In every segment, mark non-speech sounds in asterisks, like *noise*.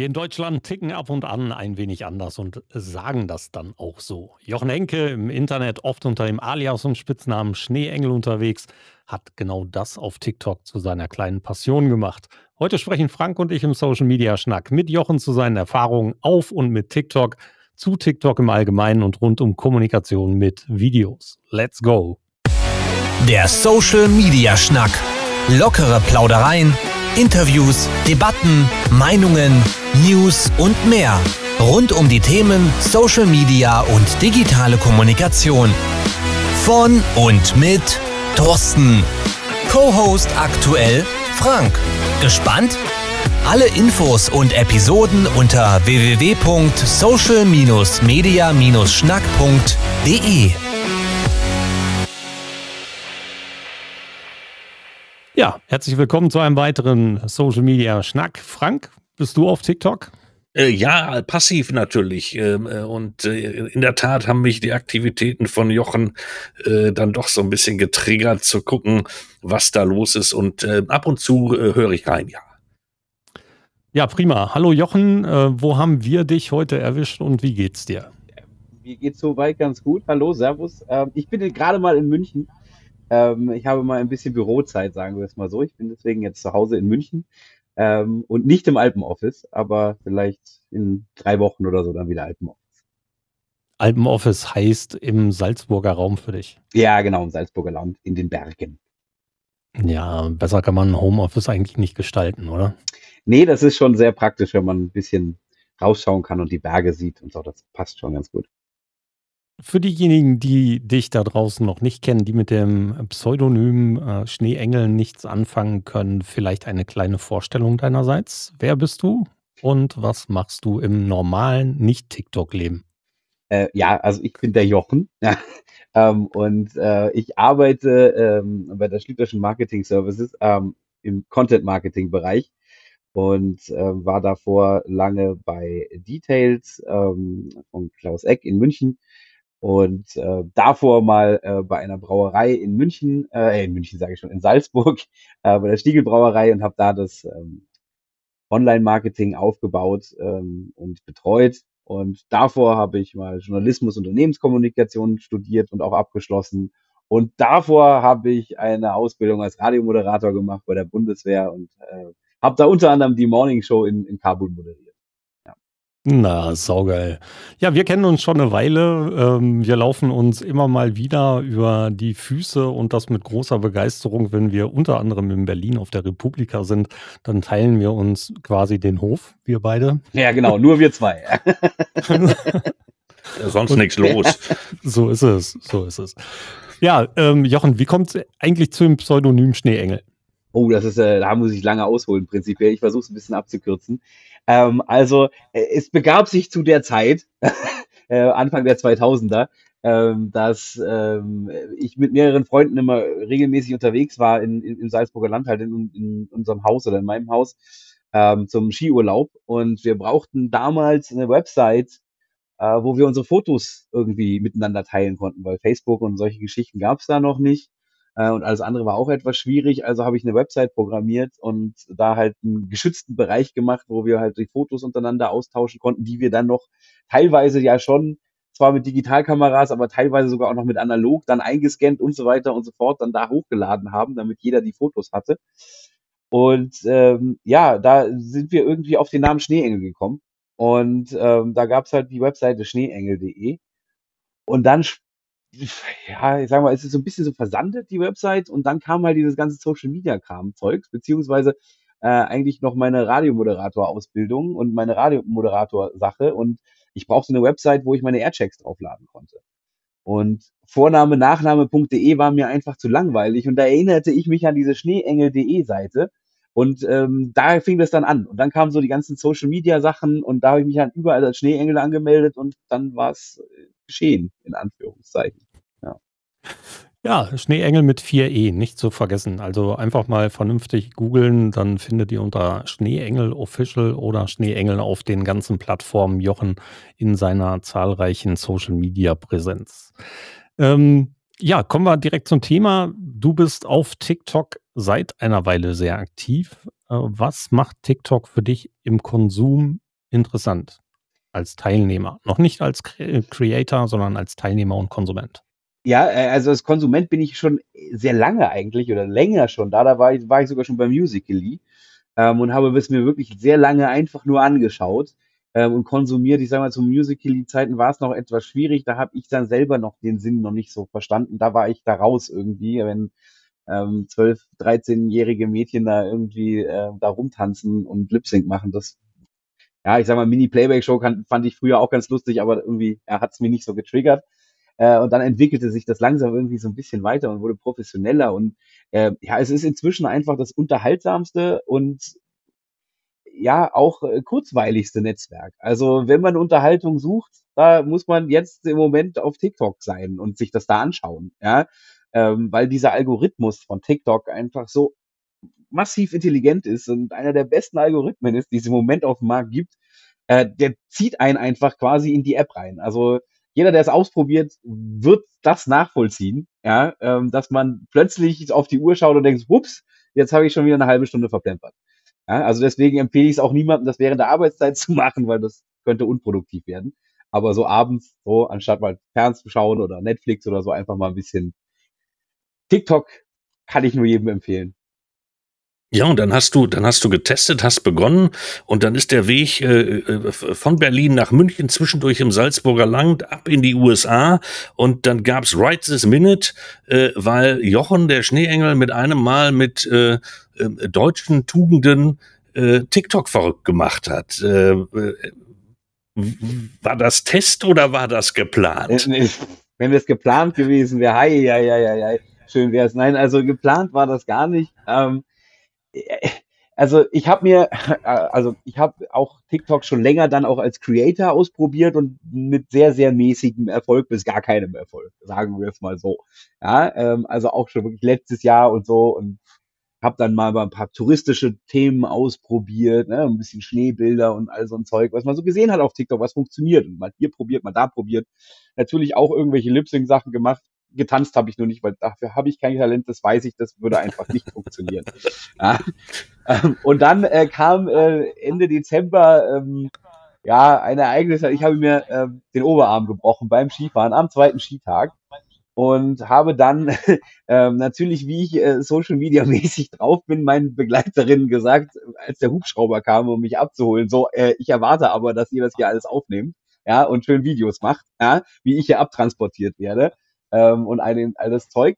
Wir in Deutschland ticken ab und an ein wenig anders und sagen das dann auch so. Jochen Henke, im Internet oft unter dem Alias und Spitznamen Schneeengel unterwegs, hat genau das auf TikTok zu seiner kleinen Passion gemacht. Heute sprechen Frank und ich im Social Media Schnack mit Jochen zu seinen Erfahrungen auf und mit TikTok, zu TikTok im Allgemeinen und rund um Kommunikation mit Videos. Let's go! Der Social Media Schnack. Lockere Plaudereien Interviews, Debatten, Meinungen, News und mehr. Rund um die Themen Social Media und digitale Kommunikation. Von und mit Thorsten. Co-Host aktuell Frank. Gespannt? Alle Infos und Episoden unter www.social-media-schnack.de. Ja, herzlich willkommen zu einem weiteren Social Media Schnack. Frank, bist du auf TikTok? Äh, ja, passiv natürlich. Ähm, äh, und äh, in der Tat haben mich die Aktivitäten von Jochen dann doch so ein bisschen getriggert, zu gucken, was da los ist. Und ab und zu höre ich rein, ja. Ja, prima. Hallo Jochen, wo haben wir dich heute erwischt und wie geht's dir? Mir geht's soweit ganz gut. Hallo, Servus. Ähm, ich bin gerade mal in München ähm, ich habe mal ein bisschen Bürozeit, sagen wir es mal so. Ich bin deswegen jetzt zu Hause in München ähm, und nicht im Alpenoffice, aber vielleicht in drei Wochen oder so dann wieder Alpenoffice. Alpenoffice heißt im Salzburger Raum für dich. Ja, genau, im Salzburger Land, in den Bergen. Ja, besser kann man Homeoffice eigentlich nicht gestalten, oder? Nee, das ist schon sehr praktisch, wenn man ein bisschen rausschauen kann und die Berge sieht und so. Das passt schon ganz gut. Für diejenigen, die dich da draußen noch nicht kennen, die mit dem Pseudonym äh, Schneeengel nichts anfangen können, vielleicht eine kleine Vorstellung deinerseits. Wer bist du und was machst du im normalen Nicht-TikTok-Leben? Äh, ja, also ich bin der Jochen *laughs* ähm, und äh, ich arbeite ähm, bei der Schlüterschen Marketing Services ähm, im Content-Marketing-Bereich und äh, war davor lange bei Details ähm, von Klaus Eck in München und äh, davor mal äh, bei einer Brauerei in München, äh, in München sage ich schon, in Salzburg, *laughs* äh, bei der Stiegelbrauerei und habe da das ähm, Online-Marketing aufgebaut ähm, und betreut. Und davor habe ich mal Journalismus, Unternehmenskommunikation studiert und auch abgeschlossen. Und davor habe ich eine Ausbildung als Radiomoderator gemacht bei der Bundeswehr und äh, habe da unter anderem die Morning Show in, in Kabul moderiert. Na, saugeil. Ja, wir kennen uns schon eine Weile. Ähm, wir laufen uns immer mal wieder über die Füße und das mit großer Begeisterung, wenn wir unter anderem in Berlin auf der Republika sind, dann teilen wir uns quasi den Hof, wir beide. Ja, genau, nur wir zwei. *laughs* Sonst nichts los. *laughs* So ist es, so ist es. Ja, ähm, Jochen, wie kommt es eigentlich zu dem Pseudonym Schneeengel? Oh, das ist, äh, da muss ich lange ausholen, prinzipiell. Ich versuche es ein bisschen abzukürzen. Ähm, also äh, es begab sich zu der Zeit, *laughs* äh, Anfang der 2000er, ähm, dass ähm, ich mit mehreren Freunden immer regelmäßig unterwegs war in, in, im Salzburger Land, halt in, in unserem Haus oder in meinem Haus ähm, zum Skiurlaub. Und wir brauchten damals eine Website, äh, wo wir unsere Fotos irgendwie miteinander teilen konnten, weil Facebook und solche Geschichten gab es da noch nicht. Äh, und alles andere war auch etwas schwierig. Also habe ich eine Website programmiert und da halt einen geschützten Bereich gemacht, wo wir halt die Fotos untereinander austauschen konnten, die wir dann noch teilweise ja schon zwar mit Digitalkameras, aber teilweise sogar auch noch mit analog dann eingescannt und so weiter und so fort dann da hochgeladen haben, damit jeder die Fotos hatte. Und ähm, ja, da sind wir irgendwie auf den Namen Schneeengel gekommen. Und ähm, da gab's halt die Webseite schneeengel.de. Und dann ja, ich sag mal, es ist so ein bisschen so versandet, die Website, und dann kam halt dieses ganze Social Media Kram Zeugs, beziehungsweise äh, eigentlich noch meine Radiomoderator-Ausbildung und meine Radiomoderator-Sache. Und ich brauchte eine Website, wo ich meine Airchecks draufladen konnte. Und Vorname, Nachname.de war mir einfach zu langweilig. Und da erinnerte ich mich an diese Schneeengel.de Seite. Und ähm, da fing das dann an. Und dann kamen so die ganzen Social Media Sachen und da habe ich mich dann überall als Schneeengel angemeldet. Und dann war es geschehen, in Anführungszeichen. Ja. Ja, Schneeengel mit 4E, nicht zu vergessen. Also einfach mal vernünftig googeln, dann findet ihr unter Schneeengel Official oder Schneeengel auf den ganzen Plattformen Jochen in seiner zahlreichen Social Media Präsenz. Ähm, ja, kommen wir direkt zum Thema. Du bist auf TikTok seit einer Weile sehr aktiv. Äh, was macht TikTok für dich im Konsum interessant als Teilnehmer. Noch nicht als Creator, sondern als Teilnehmer und Konsument. Ja, äh, also als Konsument bin ich schon sehr lange eigentlich oder länger schon da. Da war ich, war ich sogar schon beim Musical.ly ähm, und habe es mir wirklich sehr lange einfach nur angeschaut ähm, und konsumiert. Ich sage mal, zu Musical.ly-Zeiten war es noch etwas schwierig. Da habe ich dann selber noch den Sinn noch nicht so verstanden. Da war ich da raus irgendwie, wenn ähm, 12-, 13-jährige Mädchen da irgendwie äh, da rumtanzen und Lip-Sync machen. Das, ja, ich sag mal, Mini-Playback-Show fand ich früher auch ganz lustig, aber irgendwie er hat es mir nicht so getriggert. Äh, und dann entwickelte sich das langsam irgendwie so ein bisschen weiter und wurde professioneller. Und äh, ja, es ist inzwischen einfach das unterhaltsamste und ja auch äh, kurzweiligste Netzwerk. Also wenn man Unterhaltung sucht, da muss man jetzt im Moment auf TikTok sein und sich das da anschauen, ja, ähm, weil dieser Algorithmus von TikTok einfach so massiv intelligent ist und einer der besten Algorithmen ist, die es im Moment auf dem Markt gibt. Äh, der zieht einen einfach quasi in die App rein. Also jeder, der es ausprobiert, wird das nachvollziehen, ja, ähm, dass man plötzlich auf die Uhr schaut und denkt, ups, jetzt habe ich schon wieder eine halbe Stunde verplempert. Ja, also deswegen empfehle ich es auch niemandem, das während der Arbeitszeit *laughs* zu machen, weil das könnte unproduktiv werden. Aber so abends, so anstatt mal fernzuschauen oder Netflix oder so, einfach mal ein bisschen TikTok kann ich nur jedem empfehlen. Ja, und dann hast du, dann hast du getestet, hast begonnen und dann ist der Weg äh, äh, von Berlin nach München zwischendurch im Salzburger Land ab in die USA und dann gab's Right This Minute, äh, weil Jochen, der Schneeengel, mit einem Mal mit äh, äh, deutschen Tugenden äh, TikTok verrückt gemacht hat. Äh, war das Test oder war das geplant? Wenn es geplant gewesen wäre, hei, hei, hei, hei, schön wäre es. Nein, also geplant war das gar nicht. Ähm, also ich habe mir, *laughs* also ich habe auch TikTok schon länger dann auch als Creator ausprobiert und mit sehr, sehr mäßigem Erfolg bis gar keinem Erfolg, sagen wir es mal so. Ja, ähm, also auch schon wirklich letztes Jahr und so und habe dann mal ein paar touristische Themen ausprobiert, ne, ein bisschen Schneebilder und all so ein Zeug, was man so gesehen hat auf TikTok, was funktioniert. Und mal hier probiert, mal da probiert. Natürlich auch irgendwelche Lip-Sync-Sachen gemacht, getanzt habe ich nur nicht, weil dafür habe ich kein Talent, das weiß ich, das würde einfach nicht *laughs* funktionieren. Ja. Ähm, und dann äh, kam äh, Ende Dezember ähm, ja ein Ereignis, ich habe mir äh, den Oberarm gebrochen beim Skifahren am zweiten Skitag und habe dann *laughs* ähm, natürlich, wie ich äh, Social Media mäßig drauf bin, meinen Begleiterinnen gesagt, als der Hubschrauber kam, um mich abzuholen, so, äh, ich erwarte aber, dass ihr das hier alles aufnehmt, ja, und schön Videos macht, ja, wie ich hier abtransportiert werde ähm, und all, all das Zeug.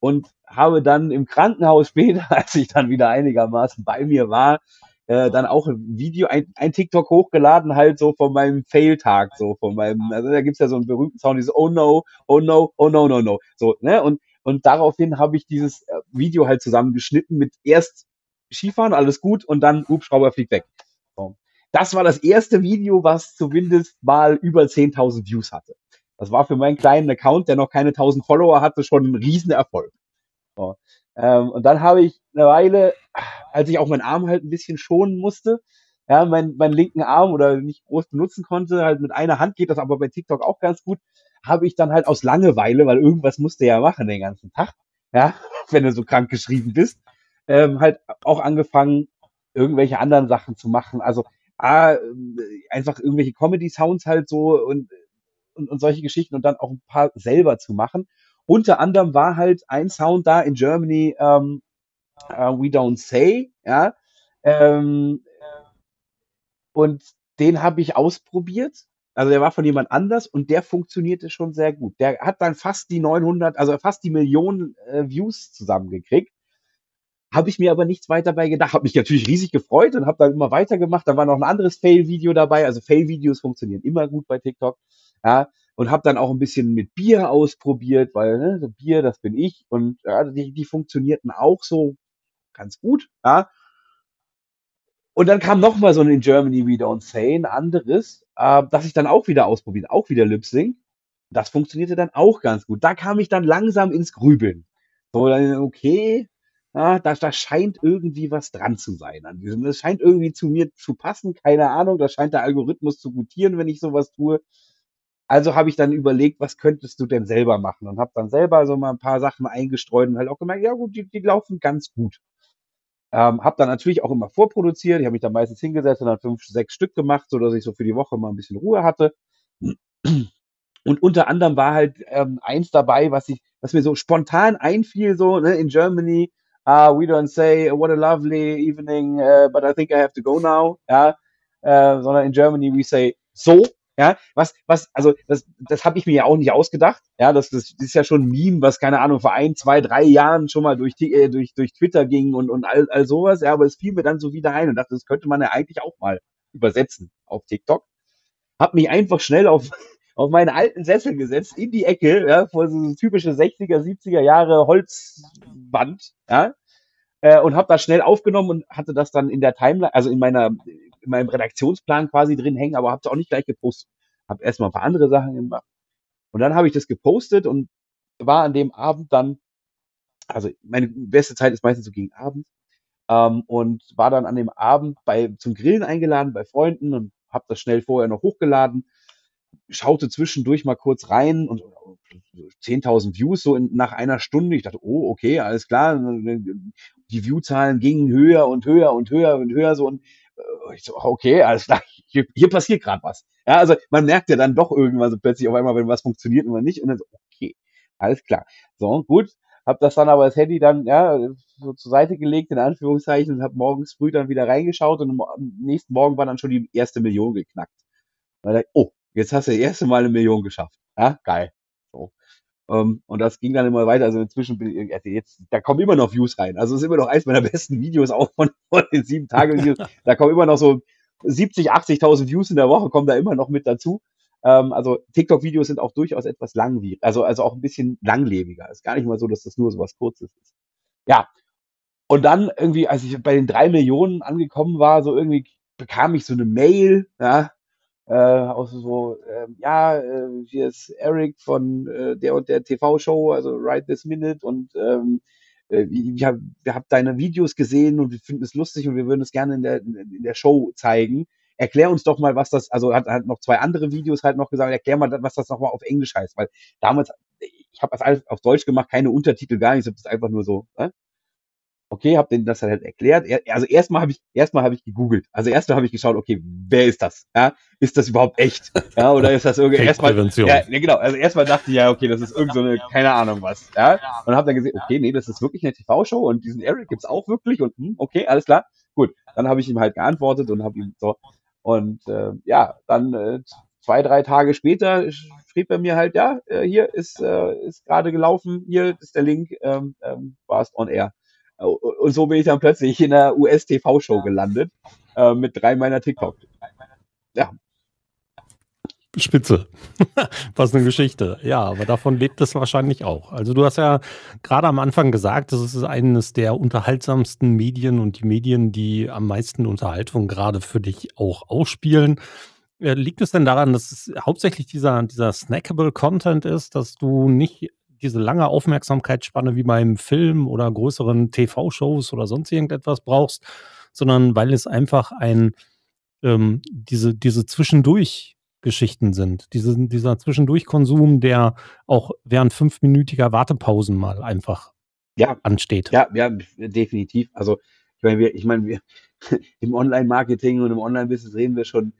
Und habe dann im Krankenhaus *laughs* später, als ich dann wieder einigermaßen bei mir war, äh, dann auch ein Video, ein, ein TikTok hochgeladen, halt so von meinem Fail-Tag, so von meinem, also da gibt's ja so einen berühmten Sound, dieses Oh no, oh no, oh no, no, no. So, ne? Und, und daraufhin habe ich dieses äh, Video halt zusammengeschnitten mit erst Skifahren, alles gut, und dann Hubschrauber fliegt weg. So. Das war das erste Video, was zumindest mal über 10.000 Views hatte. Das war für meinen kleinen Account, der noch keine 1000 Follower hatte, schon ein Riesenerfolg. So. Ähm, und dann habe ich eine Weile, als ich auch meinen Arm halt ein bisschen schonen musste, ja, mein, meinen linken Arm oder nicht groß benutzen konnte, halt mit einer Hand geht das aber bei TikTok auch ganz gut, habe ich dann halt aus Langeweile, weil irgendwas musste ja machen den ganzen Tag, ja, *laughs* wenn du so krank geschrieben bist, ähm, halt auch angefangen, irgendwelche anderen Sachen zu machen. Also ah, einfach irgendwelche Comedy-Sounds halt so und, und, und solche Geschichten und dann auch ein paar selber zu machen. Unter anderem war halt ein Sound da in Germany, ähm, uh, We Don't Say, ja. Ähm, und den habe ich ausprobiert. Also der war von jemand anders und der funktionierte schon sehr gut. Der hat dann fast die 900, also fast die Millionen äh, Views zusammengekriegt. Habe ich mir aber nichts weiter bei gedacht. Habe mich natürlich riesig gefreut und habe dann immer weitergemacht. Da war noch ein anderes Fail-Video dabei. Also Fail-Videos funktionieren immer gut bei TikTok. Ja, und habe dann auch ein bisschen mit Bier ausprobiert, weil ne, Bier, das bin ich und ja, die, die funktionierten auch so ganz gut, ja. Und dann kam noch mal so ein In Germany We Don't Say, ein anderes, äh, das ich dann auch wieder ausprobiert, auch wieder Lip Sync. Das funktionierte dann auch ganz gut. Da kam ich dann langsam ins Grübeln. So, dann, okay, ja, da, da scheint irgendwie was dran zu sein an diesem. Das scheint irgendwie zu mir zu passen, keine Ahnung. Da scheint der Algorithmus zu gutieren, wenn ich sowas tue. Also habe ich dann überlegt, was könntest du denn selber machen und habe dann selber so mal ein paar Sachen eingestreut und halt auch gemerkt, ja gut, die, die laufen ganz gut. Ähm, habe dann natürlich auch immer vorproduziert. Ich habe mich dann meistens hingesetzt und dann fünf, sechs Stück gemacht, so dass ich so für die Woche mal ein bisschen Ruhe hatte. Und unter anderem war halt ähm, eins dabei, was ich, was mir so spontan einfiel, so ne, in Germany. Uh, we don't say what a lovely evening, uh, but I think I have to go now. Ja, äh, sondern in Germany we say so. Ja, was, was, also das, das habe ich mir ja auch nicht ausgedacht. Ja, das, das ist ja schon ein Meme, was keine Ahnung vor ein, zwei, drei Jahren schon mal durch, äh, durch, durch Twitter ging und, und all, all sowas. Ja, aber es fiel mir dann so wieder ein und dachte, das könnte man ja eigentlich auch mal übersetzen auf TikTok. Hab mich einfach schnell auf *laughs* auf meinen alten Sessel gesetzt, in die Ecke, ja, vor so typische 60er, 70er Jahre Holzwand, ja, äh, und habe das schnell aufgenommen und hatte das dann in der Timeline, also in meiner, in meinem Redaktionsplan quasi drin hängen, aber habe es auch nicht gleich gepostet. Habe erstmal ein paar andere Sachen gemacht. Und dann habe ich das gepostet und war an dem Abend dann, also meine beste Zeit ist meistens so gegen Abend, ähm, und war dann an dem Abend bei zum Grillen eingeladen bei Freunden und habe das schnell vorher noch hochgeladen schaute zwischendurch mal kurz rein und 10.000 Views so in, nach einer Stunde. Ich dachte, oh, okay, alles klar. Die Viewzahlen gingen höher und höher und höher und höher so und äh, ich so, okay, alles klar, *laughs* hier, hier passiert gerade was. Ja, also man merkt ja dann doch irgendwann so plötzlich auf einmal, wenn was funktioniert und was nicht und dann so, okay, alles klar. So, gut, hab das dann aber das Handy dann ja so zur Seite gelegt in Anführungszeichen und hab morgens früh dann wieder reingeschaut und am nächsten Morgen war dann schon die erste Million geknackt. Weil, oh, jetzt hast du das erste Mal eine Million geschafft. Ja, geil. Um, ähm, und das ging dann immer weiter. Also inzwischen bin ich, also jetzt, da kommen immer noch Views rein. Also es ist immer noch eins meiner *laughs* besten Videos auch von, von den sieben Tagen. *laughs* da kommen immer noch so 70, 80.000 Views in der Woche kommen da immer noch mit dazu. Um, ähm, also TikTok-Videos sind auch durchaus etwas langwierig, also, also auch ein bisschen langlebiger. Ist gar nicht mal so, dass das nur so was Kurzes ist. Ja. Und dann irgendwie, als ich bei den drei Millionen angekommen war, so irgendwie bekam ich so eine Mail, ja, äh, auch so, äh, ja, äh, hier ist Eric von äh, der und der TV-Show, also Right This Minute und ähm, äh, wir, haben, wir haben deine Videos gesehen und wir finden es lustig und wir würden es gerne in der, in der Show zeigen. Erklär uns doch mal, was das, also hat, hat noch zwei andere Videos halt noch gesagt, erklär mal, was das nochmal auf Englisch heißt, weil damals, ich habe das alles auf Deutsch gemacht, keine Untertitel, gar nichts, ich habe das einfach nur so, äh? Okay, habe denen das halt erklärt. Also erstmal habe ich erstmal habe ich gegoogelt. Also erstmal habe ich geschaut, okay, wer ist das? Ja, ist das überhaupt echt? *laughs* Ja, oder ist das irgendwie erstmal ja, genau, also erstmal dachte ich ja, okay, das ist irgend so eine keine Ahnung was, ja? Und habe dann gesehen, okay, nee, das ist wirklich eine TV Show und diesen Eric gibt's auch wirklich und hm, okay, alles klar. Gut, dann habe ich ihm halt geantwortet und habe ihm so und äh, ja, dann äh, zwei, drei Tage später schrieb er mir halt, ja, äh, hier ist, äh, ist gerade gelaufen, hier ist der Link, ähm, ähm, warst on air. Und so bin ich dann plötzlich in einer US-TV-Show gelandet äh, mit drei meiner TikTok. Ja. Spitze. *laughs* Was eine Geschichte. Ja, aber davon lebt es wahrscheinlich auch. Also du hast ja gerade am Anfang gesagt, das ist eines der unterhaltsamsten Medien und die Medien, die am meisten Unterhaltung gerade für dich auch ausspielen. Äh, liegt es denn daran, dass es hauptsächlich dieser, dieser snackable Content ist, dass du nicht diese lange Aufmerksamkeitsspanne wie beim Film oder größeren TV-Shows oder sonst irgendetwas brauchst, sondern weil es einfach ein, ähm, diese, diese Zwischendurch-Geschichten sind. Diese, dieser Zwischendurch-Konsum, der auch während fünfminütiger Wartepausen mal einfach ja. ansteht. Ja, ja, definitiv. Also, ich meine, wir, ich meine, wir *laughs* im Online-Marketing und im Online-Business reden wir schon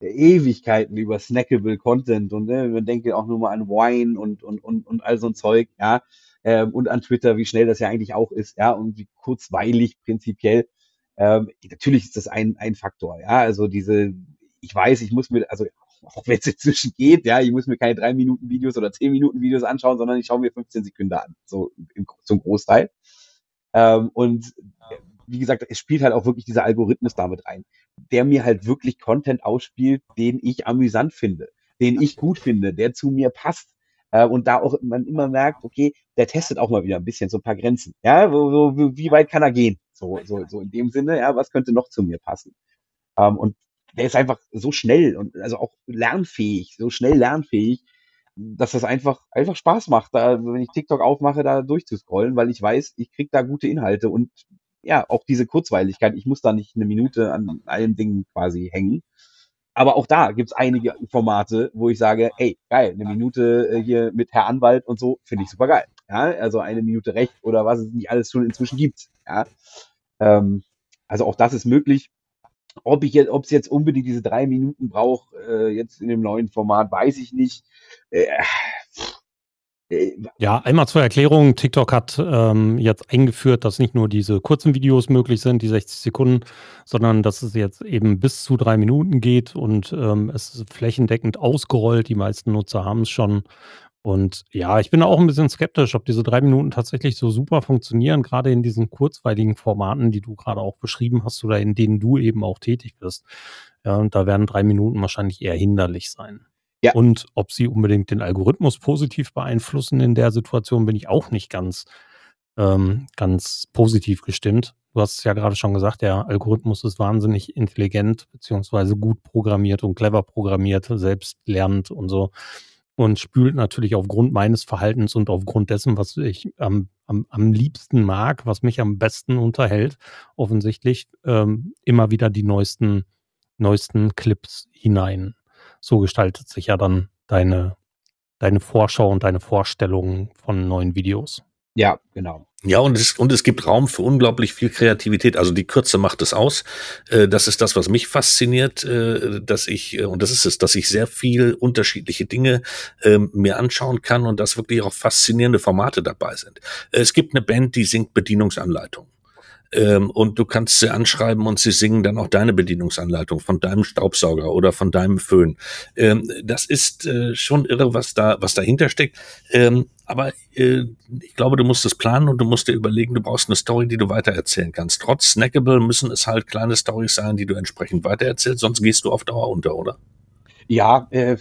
Ewigkeiten über snackable Content und ne, man denke auch nur mal an Wine und, und, und, und all so ein Zeug, ja, ähm, und an Twitter, wie schnell das ja eigentlich auch ist, ja, und wie kurzweilig prinzipiell. Ähm, natürlich ist das ein, ein Faktor, ja, also diese, ich weiß, ich muss mir, also auch wenn es inzwischen geht, ja, ich muss mir keine drei Minuten Videos oder zehn Minuten Videos anschauen, sondern ich schaue mir 15 Sekunden an, so im, zum Großteil. Ähm, und wie gesagt, es spielt halt auch wirklich dieser Algorithmus damit rein, der mir halt wirklich Content ausspielt, den ich amüsant finde, den ich gut finde, der zu mir passt. Äh, und da auch man immer merkt, okay, der testet auch mal wieder ein bisschen so ein paar Grenzen. Ja, wo, wo, wie weit kann er gehen? So, so, so in dem Sinne, ja, was könnte noch zu mir passen? Ähm, und der ist einfach so schnell und also auch lernfähig, so schnell lernfähig, dass das einfach, einfach Spaß macht, da, wenn ich TikTok aufmache, da durchzuscrollen, weil ich weiß, ich krieg da gute Inhalte und ja, auch diese Kurzweiligkeit. Ich muss da nicht eine Minute an allen Dingen quasi hängen. Aber auch da gibt's einige Formate, wo ich sage, ey, geil, eine Minute äh, hier mit Herr Anwalt und so, finde ich super geil. Ja, also eine Minute Recht oder was es nicht alles schon inzwischen gibt. Ja. Ähm, also auch das ist möglich. Ob ich jetzt, ob es jetzt unbedingt diese drei Minuten braucht, äh, jetzt in dem neuen Format, weiß ich nicht. Äh, ja, einmal zur Erklärung. TikTok hat ähm, jetzt eingeführt, dass nicht nur diese kurzen Videos möglich sind, die 60 Sekunden, sondern dass es jetzt eben bis zu drei Minuten geht und ähm, es ist flächendeckend ausgerollt. Die meisten Nutzer haben es schon. Und ja, ich bin auch ein bisschen skeptisch, ob diese drei Minuten tatsächlich so super funktionieren, gerade in diesen kurzweiligen Formaten, die du gerade auch beschrieben hast oder in denen du eben auch tätig bist. Ja, und da werden drei Minuten wahrscheinlich eher hinderlich sein. Ja. Und ob sie unbedingt den Algorithmus positiv beeinflussen in der Situation, bin ich auch nicht ganz, ähm, ganz positiv gestimmt. Du hast es ja gerade schon gesagt, der Algorithmus ist wahnsinnig intelligent, beziehungsweise gut programmiert und clever programmiert, selbst lernend und so. Und spült natürlich aufgrund meines Verhaltens und aufgrund dessen, was ich am, am, am liebsten mag, was mich am besten unterhält, offensichtlich ähm, immer wieder die neuesten, neuesten Clips hinein so gestaltet sich ja dann deine, deine Vorschau und deine Vorstellungen von neuen Videos. Ja, genau. Ja, und es, und es gibt Raum für unglaublich viel Kreativität. Also die Kürze macht es aus. Äh, das ist das, was mich fasziniert, äh, dass ich, äh, und das ist es, dass ich sehr viel unterschiedliche Dinge ähm, mir anschauen kann und dass wirklich auch faszinierende Formate dabei sind. Es gibt eine Band, die singt Bedienungsanleitungen. Ähm, und du kannst sie anschreiben und sie singen dann auch deine Bedienungsanleitung von deinem Staubsauger oder von deinem Föhn. Ähm, das ist äh, schon irre, was da, was dahinter steckt. Ähm, aber äh, ich glaube, du musst es planen und du musst dir überlegen, du brauchst eine Story, die du weitererzählen kannst. Trotz Snackable müssen es halt kleine Stories sein, die du entsprechend weitererzählst, sonst gehst du auf Dauer unter, oder? Ja, äh,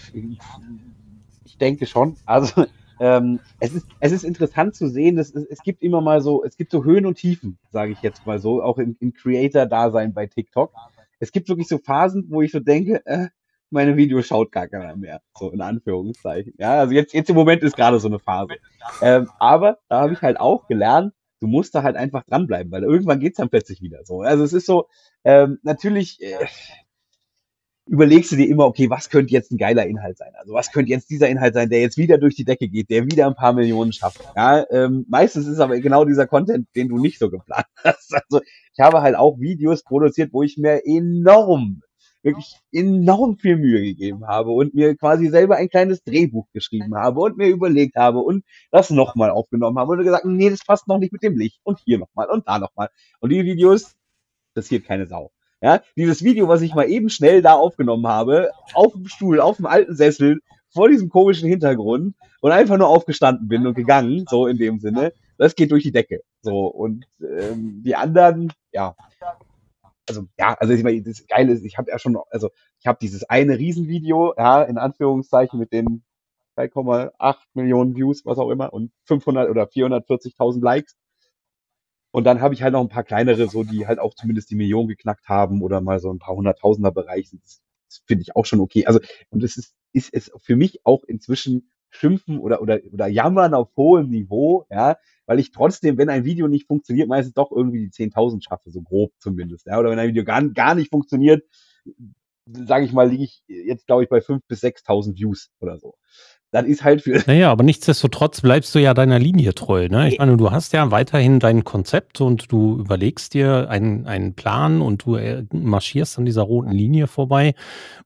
ich denke schon. Also ähm, es, ist, es ist interessant zu sehen, dass es, es gibt immer mal so, es gibt so Höhen und Tiefen, sage ich jetzt mal so, auch im, im Creator-Dasein bei TikTok. Es gibt wirklich so Phasen, wo ich so denke, äh, meine Videos schaut gar keiner mehr. So in Anführungszeichen. Ja, also jetzt, jetzt im Moment ist gerade so eine Phase. Ähm, aber da habe ich halt auch gelernt, du musst da halt einfach dranbleiben, weil irgendwann geht's dann plötzlich wieder so. Also es ist so, ähm, natürlich, äh, überlegst du dir immer, okay, was könnte jetzt ein geiler Inhalt sein? Also was könnte jetzt dieser Inhalt sein, der jetzt wieder durch die Decke geht, der wieder ein paar Millionen schafft? Ja, ähm, meistens ist aber genau dieser Content, den du nicht so geplant *laughs* hast. Also ich habe halt auch Videos produziert, wo ich mir enorm, wirklich enorm viel Mühe gegeben habe und mir quasi selber ein kleines Drehbuch geschrieben habe und mir überlegt habe und das nochmal aufgenommen habe und gesagt, nee, das passt noch nicht mit dem Licht und hier nochmal und da nochmal. Und die Videos, das hier keine Sau. Ja, dieses Video, was ich mal eben schnell da aufgenommen habe, auf dem Stuhl, auf dem alten Sessel, vor diesem komischen Hintergrund und einfach nur aufgestanden bin und gegangen, so in dem Sinne, das geht durch die Decke. So, und ähm, die anderen, ja. Also, ja, also ich meine, das Geile ist, ich habe ja schon, also ich habe dieses eine Riesenvideo, ja, in Anführungszeichen mit den 3,8 Millionen Views, was auch immer, und 500 oder 440.000 Likes. Und dann habe ich halt noch ein paar kleinere, so die halt auch zumindest die Million geknackt haben oder mal so ein paar hunderttausender Bereich. Das, das finde ich auch schon okay. Also, und es ist, ist es für mich auch inzwischen schimpfen oder, oder, oder jammern auf hohem Niveau, ja, weil ich trotzdem, wenn ein Video nicht funktioniert, meistens doch irgendwie die 10.000 schaffe, so grob zumindest, ja, oder wenn ein Video gar, gar nicht funktioniert, sage ich mal, liege ich jetzt, glaube ich, bei 5.000 bis 6.000 Views oder so das ist halt für. Naja, aber nichtsdestotrotz bleibst du ja deiner Linie treu. Ne? Ich meine, du hast ja weiterhin dein Konzept und du überlegst dir einen, einen Plan und du äh, marschierst an dieser roten Linie vorbei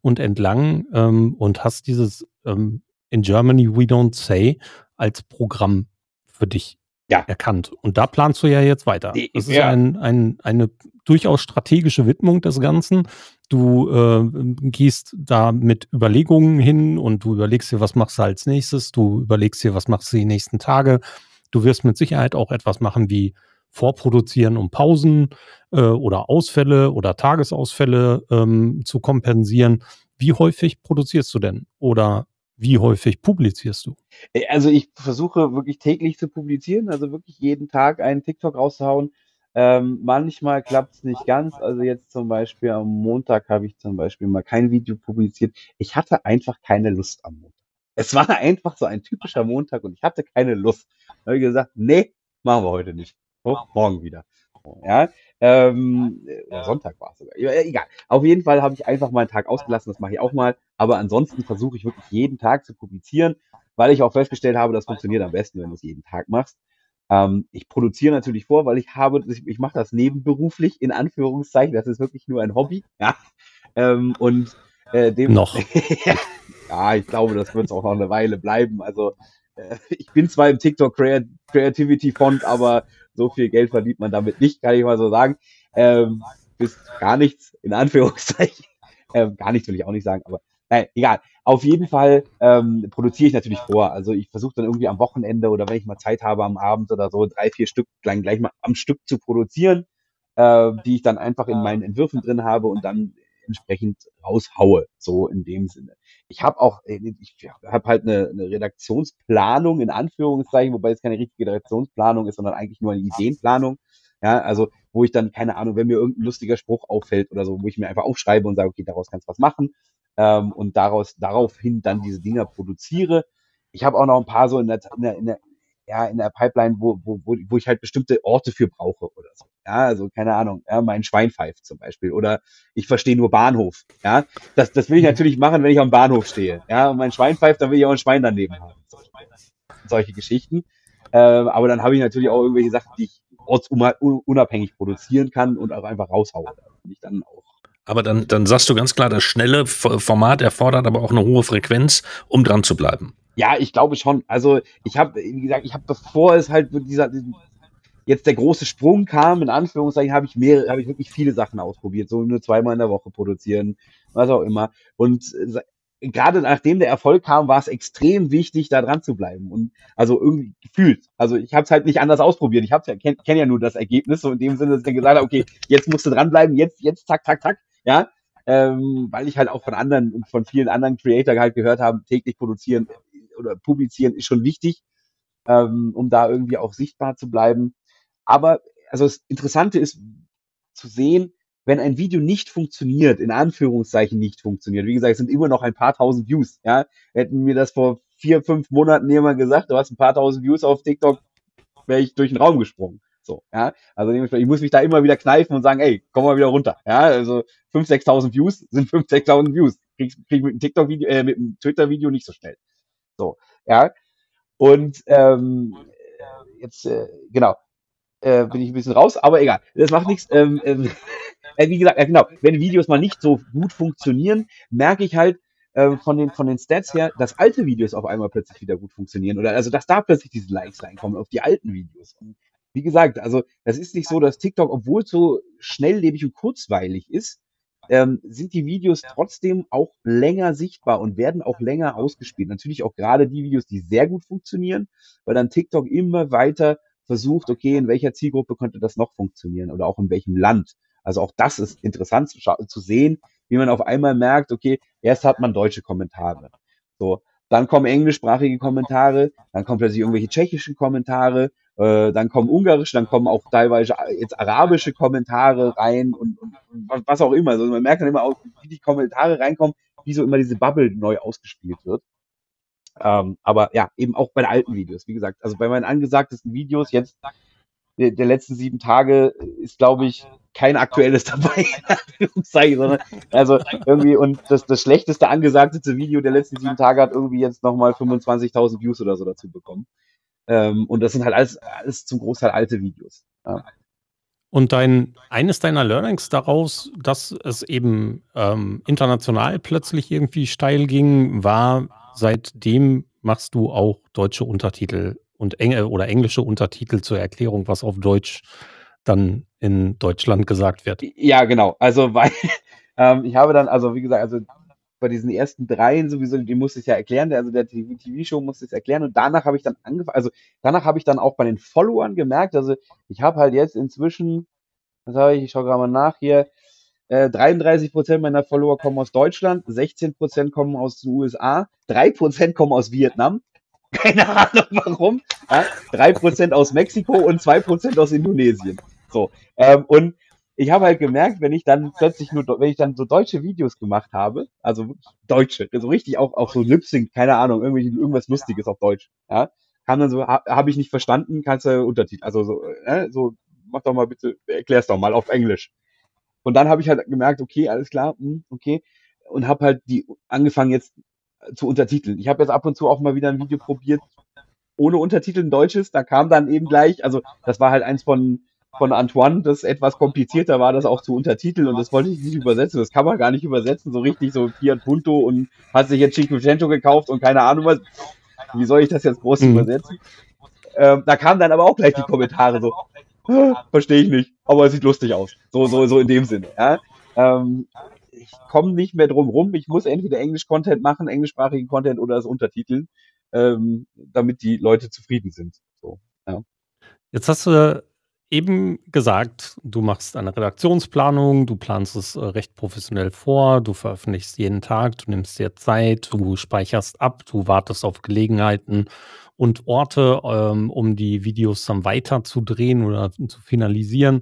und entlang ähm, und hast dieses ähm, In Germany We Don't Say als Programm für dich ja. erkannt. Und da planst du ja jetzt weiter. Das ist ja. ein, ein, eine durchaus strategische Widmung des Ganzen. Du äh, gehst da mit Überlegungen hin und du überlegst dir, was machst du als nächstes. Du überlegst dir, was machst du die nächsten Tage. Du wirst mit Sicherheit auch etwas machen wie vorproduzieren, um Pausen äh, oder Ausfälle oder Tagesausfälle ähm, zu kompensieren. Wie häufig produzierst du denn? Oder wie häufig publizierst du? Äh, also ich versuche wirklich täglich zu publizieren, also wirklich jeden Tag einen TikTok rauszuhauen. Ähm, manchmal klappt es nicht ganz. Also jetzt zum Beispiel am Montag habe ich zum Beispiel mal kein Video publiziert. Ich hatte einfach keine Lust am Montag. Es war *laughs* einfach so ein typischer Montag und ich hatte keine Lust. Da habe ich gesagt, nee, machen wir heute nicht. Oh, morgen wieder. Ja, ähm, oder Sonntag war es sogar. Ja, egal. Auf jeden Fall habe ich einfach mal einen Tag ausgelassen, das mache ich auch mal. Aber ansonsten versuche ich wirklich jeden Tag zu publizieren, weil ich auch festgestellt habe, das funktioniert am besten, wenn du es jeden Tag machst. Ähm, ich produziere natürlich vor, weil ich habe, ich, ich mache das nebenberuflich, in Anführungszeichen, das ist wirklich nur ein Hobby, *laughs* ja. Ähm, und äh, dem Noch. *laughs* ja, ich glaube, das wird auch noch eine Weile bleiben. Also äh, ich bin zwar im TikTok Creativity Fond, aber so viel Geld verdient man damit nicht, kann ich mal so sagen. Ähm, bis gar nichts, in Anführungszeichen. *laughs* Ähm, gar nichts will ich auch nicht sagen, aber naja, egal. Auf jeden Fall ähm, produziere ich natürlich vor. Also ich versuche dann irgendwie am Wochenende oder wenn ich mal Zeit habe am Abend oder so, drei, vier Stück gleich, gleich mal am Stück zu produzieren, äh, die ich dann einfach in meinen Entwürfen drin habe und dann entsprechend raushaue, so in dem Sinne. Ich habe auch, äh, ich habe halt eine, eine Redaktionsplanung in Anführungszeichen, wobei es keine richtige Redaktionsplanung ist, sondern eigentlich nur eine Ideenplanung. Ja, also wo ich dann, keine Ahnung, wenn mir irgendein lustiger Spruch auffällt oder so, wo ich mir einfach aufschreibe und sage, okay, daraus kannst du was machen ähm, und daraus, daraufhin dann diese Dinger produziere. Ich habe auch noch ein paar so in der, in der, in der ja, in der Pipeline, wo, wo, wo ich halt bestimmte Orte für brauche oder so. Ja, also keine Ahnung, ja, mein Schwein pfeift zum Beispiel. Oder ich verstehe nur Bahnhof. Ja, das, das will ich natürlich machen, wenn ich am Bahnhof stehe. Ja, und mein Schwein pfeift, dann will ich auch ein Schwein daneben haben. Solche Geschichten. Ähm, aber dann habe ich natürlich auch irgendwelche Sachen, die ich ortsunabhängig produzieren kann und auch einfach raushaue. ich dann auch aber dann, dann sagst du ganz klar, das schnelle Format erfordert aber auch eine hohe Frequenz, um dran zu bleiben. Ja, ich glaube schon. Also ich habe, wie gesagt, ich habe bevor es halt dieser, jetzt der große Sprung kam, in Anführungszeichen, habe ich mehr, habe ich wirklich viele Sachen ausprobiert, so nur zweimal in der Woche produzieren, was auch immer. Und gerade nachdem der Erfolg kam, war es extrem wichtig, da dran zu bleiben. Und also irgendwie gefühlt. Also ich habe es halt nicht anders ausprobiert. Ich ja, kenne kenn ja nur das Ergebnis, so in dem Sinne, dass ich dann gesagt habe, okay, jetzt musst du dranbleiben, jetzt, jetzt, zack, zack, zack. Ja, ähm, weil ich halt auch von anderen und von vielen anderen Creator halt gehört habe, täglich produzieren oder publizieren ist schon wichtig, ähm, um da irgendwie auch sichtbar zu bleiben. Aber also das Interessante ist zu sehen, wenn ein Video nicht funktioniert, in Anführungszeichen nicht funktioniert, wie gesagt, es sind immer noch ein paar tausend Views, ja. Hätten mir das vor vier, fünf Monaten jemand gesagt, du hast ein paar tausend Views auf TikTok, wäre ich durch den Raum gesprungen. So, ja. Also ich muss mich da immer wieder kneifen und sagen, ey, komm mal wieder runter. Ja, also 5.000, 6.000 Views sind 5.000, 6.000 Views. Krieg, krieg mit einem TikTok-Video, äh, mit einem Twitter-Video nicht so schnell. So, ja. Und ähm, jetzt, äh, genau, äh, bin ich ein bisschen raus, aber egal. Das macht nichts. Ähm, ähm, *laughs* äh, wie gesagt, genau, wenn Videos mal nicht so gut funktionieren, merke ich halt äh, von, den, von den Stats her, dass alte Videos auf einmal plötzlich wieder gut funktionieren. Oder also dass da plötzlich diese Likes reinkommen auf die alten Videos. Und wie gesagt, also das ist nicht so, dass TikTok, obwohl es so schnelllebig und kurzweilig ist, ähm, sind die Videos trotzdem auch länger sichtbar und werden auch länger ausgespielt. Natürlich auch gerade die Videos, die sehr gut funktionieren, weil dann TikTok immer weiter versucht, okay, in welcher Zielgruppe könnte das noch funktionieren oder auch in welchem Land. Also auch das ist interessant zu, zu sehen, wie man auf einmal merkt, okay, erst hat man deutsche Kommentare. So, dann kommen englischsprachige Kommentare, dann kommen plötzlich irgendwelche tschechischen Kommentare, äh, dann kommen ungarische, dann kommen auch teilweise jetzt arabische Kommentare rein und, und, und was auch immer. Also man merkt dann immer auch, wie die Kommentare reinkommen, wie so immer diese Bubble neu ausgespielt wird. Ähm, aber ja, eben auch bei den alten Videos, wie gesagt. Also bei meinen angesagtesten Videos jetzt der, der letzten sieben Tage ist, glaube ich, kein aktuelles *laughs* dabei. sondern, also irgendwie, und das, das schlechteste angesagteste Video der letzten sieben Tage hat irgendwie jetzt nochmal 25.000 Views oder so dazu bekommen. Ähm, und das sind halt alles, alles zum Großteil alte Videos. Ja. Und dein, eines deiner Learnings daraus, dass es eben ähm, international plötzlich irgendwie steil ging, war, seitdem machst du auch deutsche Untertitel und Eng oder englische Untertitel zur Erklärung, was auf Deutsch dann in Deutschland gesagt wird. Ja, genau. Also, weil *laughs* ähm, ich habe dann, also wie gesagt, also bei diesen ersten dreien sowieso, die musste ich ja erklären, also der TV-Show musste ich erklären und danach habe ich dann angefangen, also danach habe ich dann auch bei den Followern gemerkt, also ich habe halt jetzt inzwischen, was habe ich, ich schaue gerade mal nach hier, 33 äh, Prozent meiner Follower kommen aus Deutschland, 16 Prozent kommen aus den USA, 3 Prozent kommen aus Vietnam. *laughs* Keine Ahnung warum. Ja, 3 Prozent aus Mexiko und 2 Prozent aus Indonesien. So. Ähm, und ich habe halt gemerkt, wenn ich dann plötzlich nur, wenn ich dann so deutsche Videos gemacht habe, also deutsche, so richtig auch, auch so Lip-Sync, keine Ahnung, irgendwie, irgendwas Lustiges auf Deutsch, ja, kam dann so, ha, habe ich nicht verstanden, kannst du Untertitel, also so, äh, so, mach doch mal bitte, erklär's doch mal auf Englisch. Und dann habe ich halt gemerkt, okay, alles klar, mh, hm, okay. Und habe halt die angefangen jetzt zu untertiteln. Ich habe jetzt ab und zu auch mal wieder ein Video probiert, ohne Untertitel ein deutsches. Da kam dann eben gleich, also das war halt eins von, von Antoine, das etwas komplizierter war, das auch zu untertiteln und das wollte ich nicht übersetzen. Das kann man gar nicht übersetzen, so richtig, so Fiat Punto und hat sich jetzt Cinquecento gekauft und keine Ahnung was. Wie soll ich das jetzt groß mhm. übersetzen? Ähm, da kamen dann aber auch gleich die Kommentare so, verstehe ich nicht, aber es sieht lustig aus. So, so, so in dem Sinne. Ja? Ähm, ich komme nicht mehr drum rum. Ich muss entweder Englisch-Content machen, englischsprachigen Content oder das Untertiteln, ähm, damit die Leute zufrieden sind. So, ja. Jetzt hast du eben gesagt, du machst eine Redaktionsplanung, du planst es äh, recht professionell vor, du veröffentlichst jeden Tag, du nimmst dir Zeit, du speicherst ab, du wartest auf Gelegenheiten und Orte, ähm, um die Videos dann weiter zu drehen oder zu finalisieren.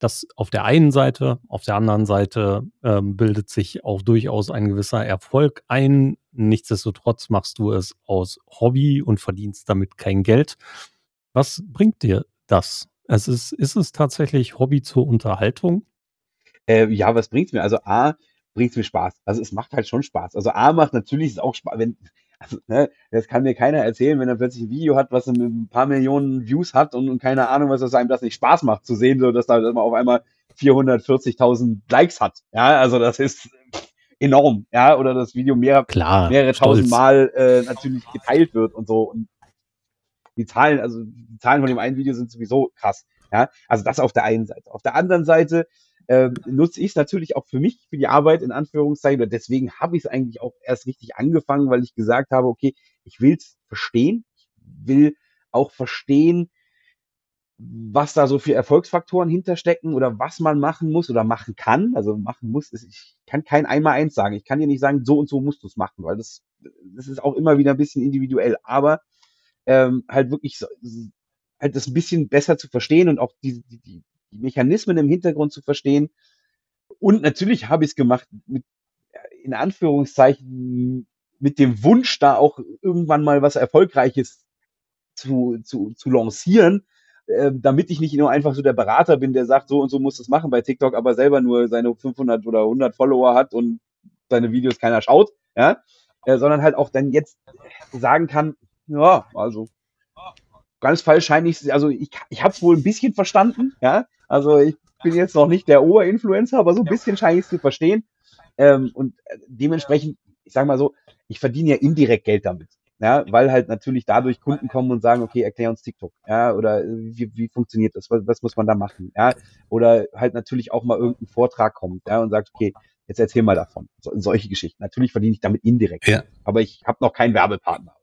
Das auf der einen Seite, auf der anderen Seite ähm, bildet sich auch durchaus ein gewisser Erfolg ein. Nichtsdestotrotz machst du es aus Hobby und verdienst damit kein Geld. Was bringt dir das? Es ist, ist es tatsächlich Hobby zur Unterhaltung? Äh, ja, was bringt es mir? Also A, bringt es mir Spaß. Also es macht halt schon Spaß. Also A macht natürlich auch Spaß, wenn, *laughs* also, ne, das kann mir keiner erzählen, wenn er plötzlich ein Video hat, was ein paar Millionen Views hat und, und keine Ahnung, was das einem das nicht Spaß macht zu sehen, so dass da dass man auf einmal 440.000 Likes hat. Ja, also das ist *laughs* enorm, ja, oder das Video mehr, Klar, mehrere tausend Mal äh, natürlich geteilt wird und so. Und die Zahlen, also die Zahlen von dem einen Video sind sowieso krass. Ja, also das auf der einen Seite. Auf der anderen Seite äh, nutze ich es natürlich auch für mich, für die Arbeit in Anführungszeichen. Und deswegen habe ich es eigentlich auch erst richtig angefangen, weil ich gesagt habe, okay, ich will es verstehen. Ich will auch verstehen, was da so für Erfolgsfaktoren hinterstecken oder was man machen muss oder machen kann. Also machen muss, ist, ich kann kein einmal eins sagen. Ich kann dir nicht sagen, so und so musst du es machen, weil das, das ist auch immer wieder ein bisschen individuell. Aber ähm, halt wirklich so, halt das ein bisschen besser zu verstehen und auch die, die, die, Mechanismen im Hintergrund zu verstehen. Und natürlich habe ich es gemacht mit, in Anführungszeichen, mit dem Wunsch, da auch irgendwann mal was Erfolgreiches zu, zu, zu lancieren, äh, damit ich nicht nur einfach so der Berater bin, der sagt, so und so muss das machen bei TikTok, aber selber nur seine 500 oder 100 Follower hat und seine Videos keiner schaut, ja, äh, sondern halt auch dann jetzt sagen kann, ja, also ganz falsch scheine ich, also ich, ich habe es wohl ein bisschen verstanden, ja, also ich bin jetzt noch nicht der Oberinfluencer, aber so ein bisschen scheine ich es zu verstehen. Ähm, und dementsprechend, ich sage mal so, ich verdiene ja indirekt Geld damit, ja, weil halt natürlich dadurch Kunden kommen und sagen, okay, erklär uns TikTok, ja, oder wie, wie funktioniert das, was, was muss man da machen, ja, oder halt natürlich auch mal irgendein Vortrag kommt, ja, und sagt, okay, jetzt erzähl mal davon, so, solche Geschichten. Natürlich verdiene ich damit indirekt, ja. aber ich habe noch keinen Werbepartner.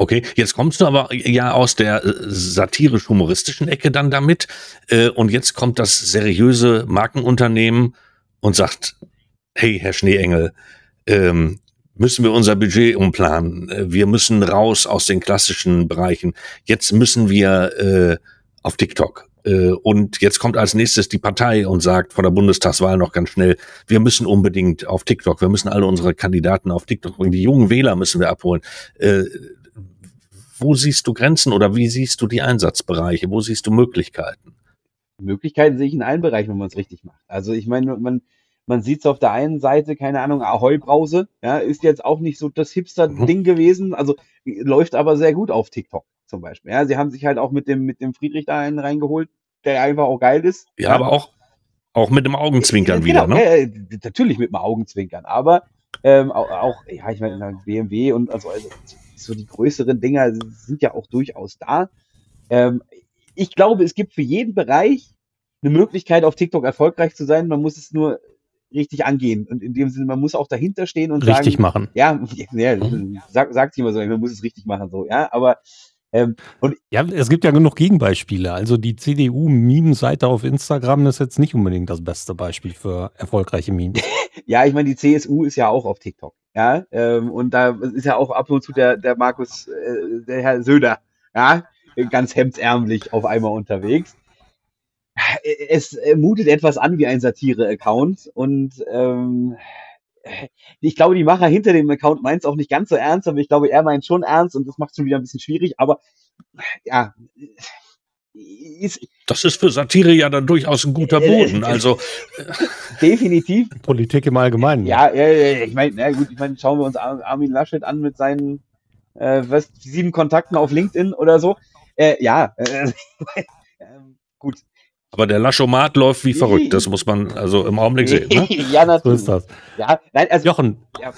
Okay, jetzt kommst du aber ja aus der äh, satirisch-humoristischen Ecke dann damit. Äh, und jetzt kommt das seriöse Markenunternehmen und sagt, hey, Herr Schneeengel, ähm, müssen wir unser Budget umplanen. Äh, wir müssen raus aus den klassischen Bereichen. Jetzt müssen wir äh, auf TikTok. Äh, und jetzt kommt als nächstes die Partei und sagt vor der Bundestagswahl noch ganz schnell, wir müssen unbedingt auf TikTok, wir müssen alle unsere Kandidaten auf TikTok bringen, die jungen Wähler müssen wir abholen. Äh, wo siehst du Grenzen oder wie siehst du die Einsatzbereiche? Wo siehst du Möglichkeiten? Möglichkeiten sehe ich in allen Bereichen, wenn man es richtig macht. Also ich meine, man, man sieht es auf der einen Seite, keine Ahnung, Ahoi-Brause, ja, ist jetzt auch nicht so das Hipster-Ding mhm. gewesen, also läuft aber sehr gut auf TikTok zum Beispiel. Ja, sie haben sich halt auch mit dem, mit dem Friedrich da einen reingeholt, der einfach auch geil ist. Ja, ja. aber auch, auch mit dem Augenzwinkern ja, wieder, genau, ne? Äh, natürlich mit dem Augenzwinkern, aber ähm, auch, auch, ja, ich meine, BMW und also, also so die größeren Dinger sind ja auch durchaus da. Ähm, ich glaube, es gibt für jeden Bereich eine Möglichkeit, auf TikTok erfolgreich zu sein. Man muss es nur richtig angehen. Und in dem Sinne, man muss auch dahinter stehen und richtig sagen, machen. Ja, *laughs* ja sag, sagt sich immer so, man muss es richtig machen, so, ja, aber ähm, ja, es gibt ja genug Gegenbeispiele. Also die CDU-Meme-Seite auf Instagram ist jetzt nicht unbedingt das beste Beispiel für erfolgreiche Memes. *laughs* ja, ich meine, die CSU ist ja auch auf TikTok. Ja, ähm, und da ist ja auch ab und zu der, der Markus, äh, der Herr Söder, ja, ganz hemdsärmlich auf einmal unterwegs. Es mutet etwas an wie ein Satire-Account und ähm, *laughs* ich glaube, die Macher hinter dem Account meint es auch nicht ganz so ernst, aber ich glaube, er meint schon ernst und das macht es schon wieder ein bisschen schwierig, aber ja. Ist, das ist für Satire ja dann durchaus ein guter Boden. Also *laughs* definitiv. Politik im Allgemeinen. Ja, ja, ja ich meine, gut, ich meine, schauen wir uns Armin Laschet an mit seinen äh, was, sieben Kontakten auf LinkedIn oder so. Äh, ja, äh, *laughs* gut. Aber der Laschomat läuft wie verrückt, das muss man also im Augenblick sehen. Ne? *laughs* ja, natürlich. So ist das. Ja, nein, also, Jochen, ja.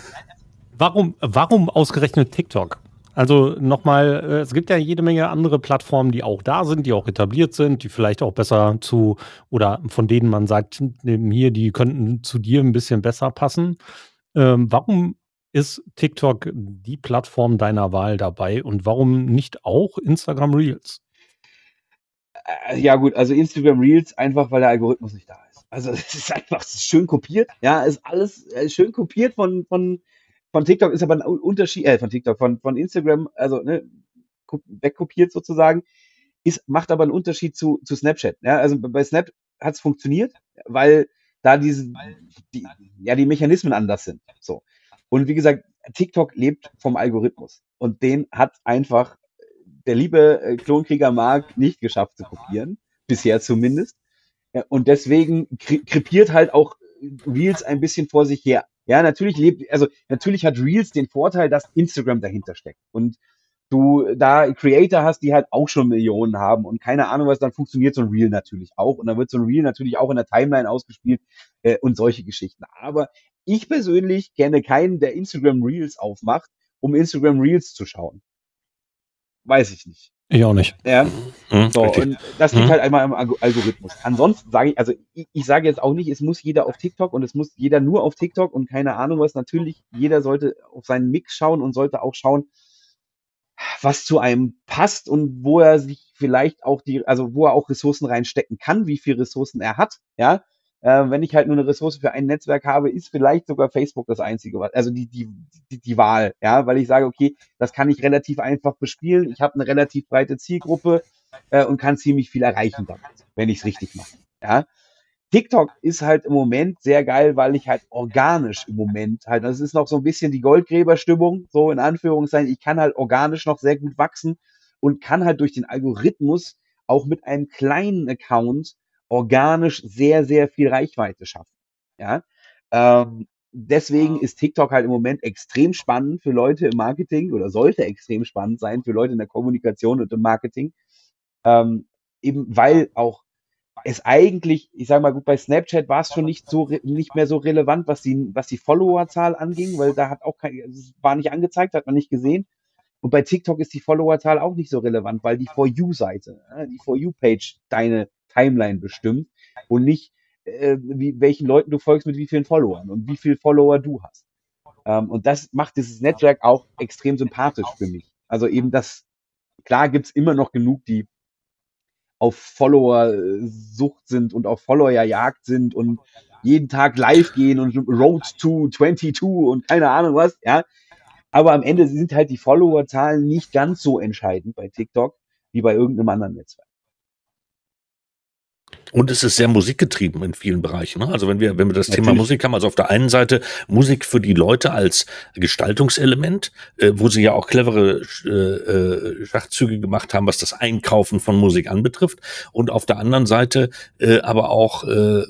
warum, warum ausgerechnet TikTok? Also nochmal, äh, es gibt ja jede Menge andere Plattformen, die auch da sind, die auch etabliert sind, die vielleicht auch besser zu oder von denen man sagt, hier, die könnten zu dir ein bisschen besser passen. Ähm, warum ist TikTok die Plattform deiner Wahl dabei und warum nicht auch Instagram Reels? Äh, ja, gut, also Instagram Reels einfach, weil der Algorithmus nicht da ist. Also *laughs* es ist einfach schön kopiert. Ja, ist alles äh, schön kopiert von, von, von TikTok, ist aber ein Unterschied, äh, von TikTok, von, von Instagram, also ne, wegkopiert sozusagen, ist, macht aber einen Unterschied zu, zu Snapchat. Ja, also bei Snap hat es funktioniert, weil da diese, die, ja, die Mechanismen anders sind. So. Und wie gesagt, TikTok lebt vom Algorithmus. Und den hat einfach der liebe äh, Klonkrieger Mark nicht geschafft zu kopieren. Bisher zumindest. Und deswegen krepiert halt auch Reels ein bisschen vor sich her. Ja, natürlich lebt, also natürlich hat Reels den Vorteil, dass Instagram dahinter steckt. Und du da Creator hast, die halt auch schon Millionen haben und keine Ahnung was, dann funktioniert so ein Reel natürlich auch. Und dann wird so ein Reel natürlich auch in der Timeline ausgespielt äh, und solche Geschichten. Aber ich persönlich kenne keinen, der Instagram Reels aufmacht, um Instagram Reels zu schauen. Weiß ich nicht. Ich auch nicht. Ja. Mhm, so, und das liegt mhm. halt einmal im Algorithmus. Ansonsten sage ich, also ich, ich sage jetzt auch nicht, es muss jeder auf TikTok und es muss jeder nur auf TikTok und keine Ahnung was. Natürlich, jeder sollte auf seinen Mix schauen und sollte auch schauen, was zu einem passt und wo er sich vielleicht auch die, also wo er auch Ressourcen reinstecken kann, wie viel Ressourcen er hat, ja. Äh, wenn ich halt nur eine Ressource für ein Netzwerk habe, ist vielleicht sogar Facebook das einzige, also die, die, die, die Wahl, ja, weil ich sage, okay, das kann ich relativ einfach bespielen. Ich habe eine relativ breite Zielgruppe äh, und kann ziemlich viel erreichen damit, wenn ich es richtig mache. Ja. TikTok ist halt im Moment sehr geil, weil ich halt organisch im Moment halt, das ist noch so ein bisschen die Goldgräberstimmung, so in Anführungszeichen, ich kann halt organisch noch sehr gut wachsen und kann halt durch den Algorithmus auch mit einem kleinen Account organisch sehr, sehr viel Reichweite schaffen. Ja, ähm, deswegen ist TikTok halt im Moment extrem spannend für Leute im Marketing oder sollte extrem spannend sein für Leute in der Kommunikation und im Marketing, ähm, eben weil auch es eigentlich, ich sage mal gut, bei Snapchat war es schon nicht so nicht mehr so relevant, was die was die Followerzahl anging, weil da hat auch kein, es war nicht angezeigt, hat man nicht gesehen. Und bei TikTok ist die Followerzahl auch nicht so relevant, weil die For You-Seite, die For You-Page deine Timeline bestimmt und nicht, äh, wie, welchen Leuten du folgst mit wie vielen Followern und wie viele Follower du hast. Ähm, und das macht dieses Netzwerk auch extrem sympathisch für mich. Also eben das, klar gibt's immer noch genug, die auf Follower-Sucht sind und auf Follower-Jagd sind und jeden Tag live gehen und Road to 22 und keine Ahnung was, ja. Aber am Ende sind halt die Follower-Zahlen nicht ganz so entscheidend bei TikTok wie bei irgendeinem anderen Netzwerk. Und es ist sehr musikgetrieben in vielen Bereichen. Ne? Also wenn wir, wenn wir das Natürlich. Thema Musik haben, also auf der einen Seite Musik für die Leute als Gestaltungselement, äh, wo sie ja auch clevere äh, äh, Schachzüge gemacht haben, was das Einkaufen von Musik anbetrifft. Und auf der anderen Seite äh, aber auch äh,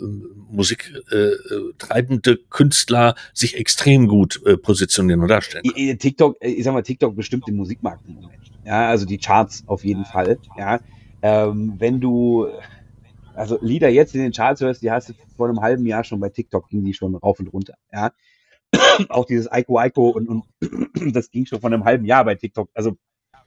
musiktreibende äh, Künstler sich extrem gut äh, positionieren und darstellen. TikTok, äh, ich sag mal, TikTok bestimmt den Musikmarkt im Moment. Ja, also die Charts auf jeden Fall. Ja, ähm, wenn du also Lieder jetzt in den Charts hörst, die hast du vor einem halben Jahr schon bei TikTok ging die schon rauf und runter. Ja, *clears throat* auch dieses Aiko Aiko und, und *clears throat* das ging schon vor einem halben Jahr bei TikTok. Also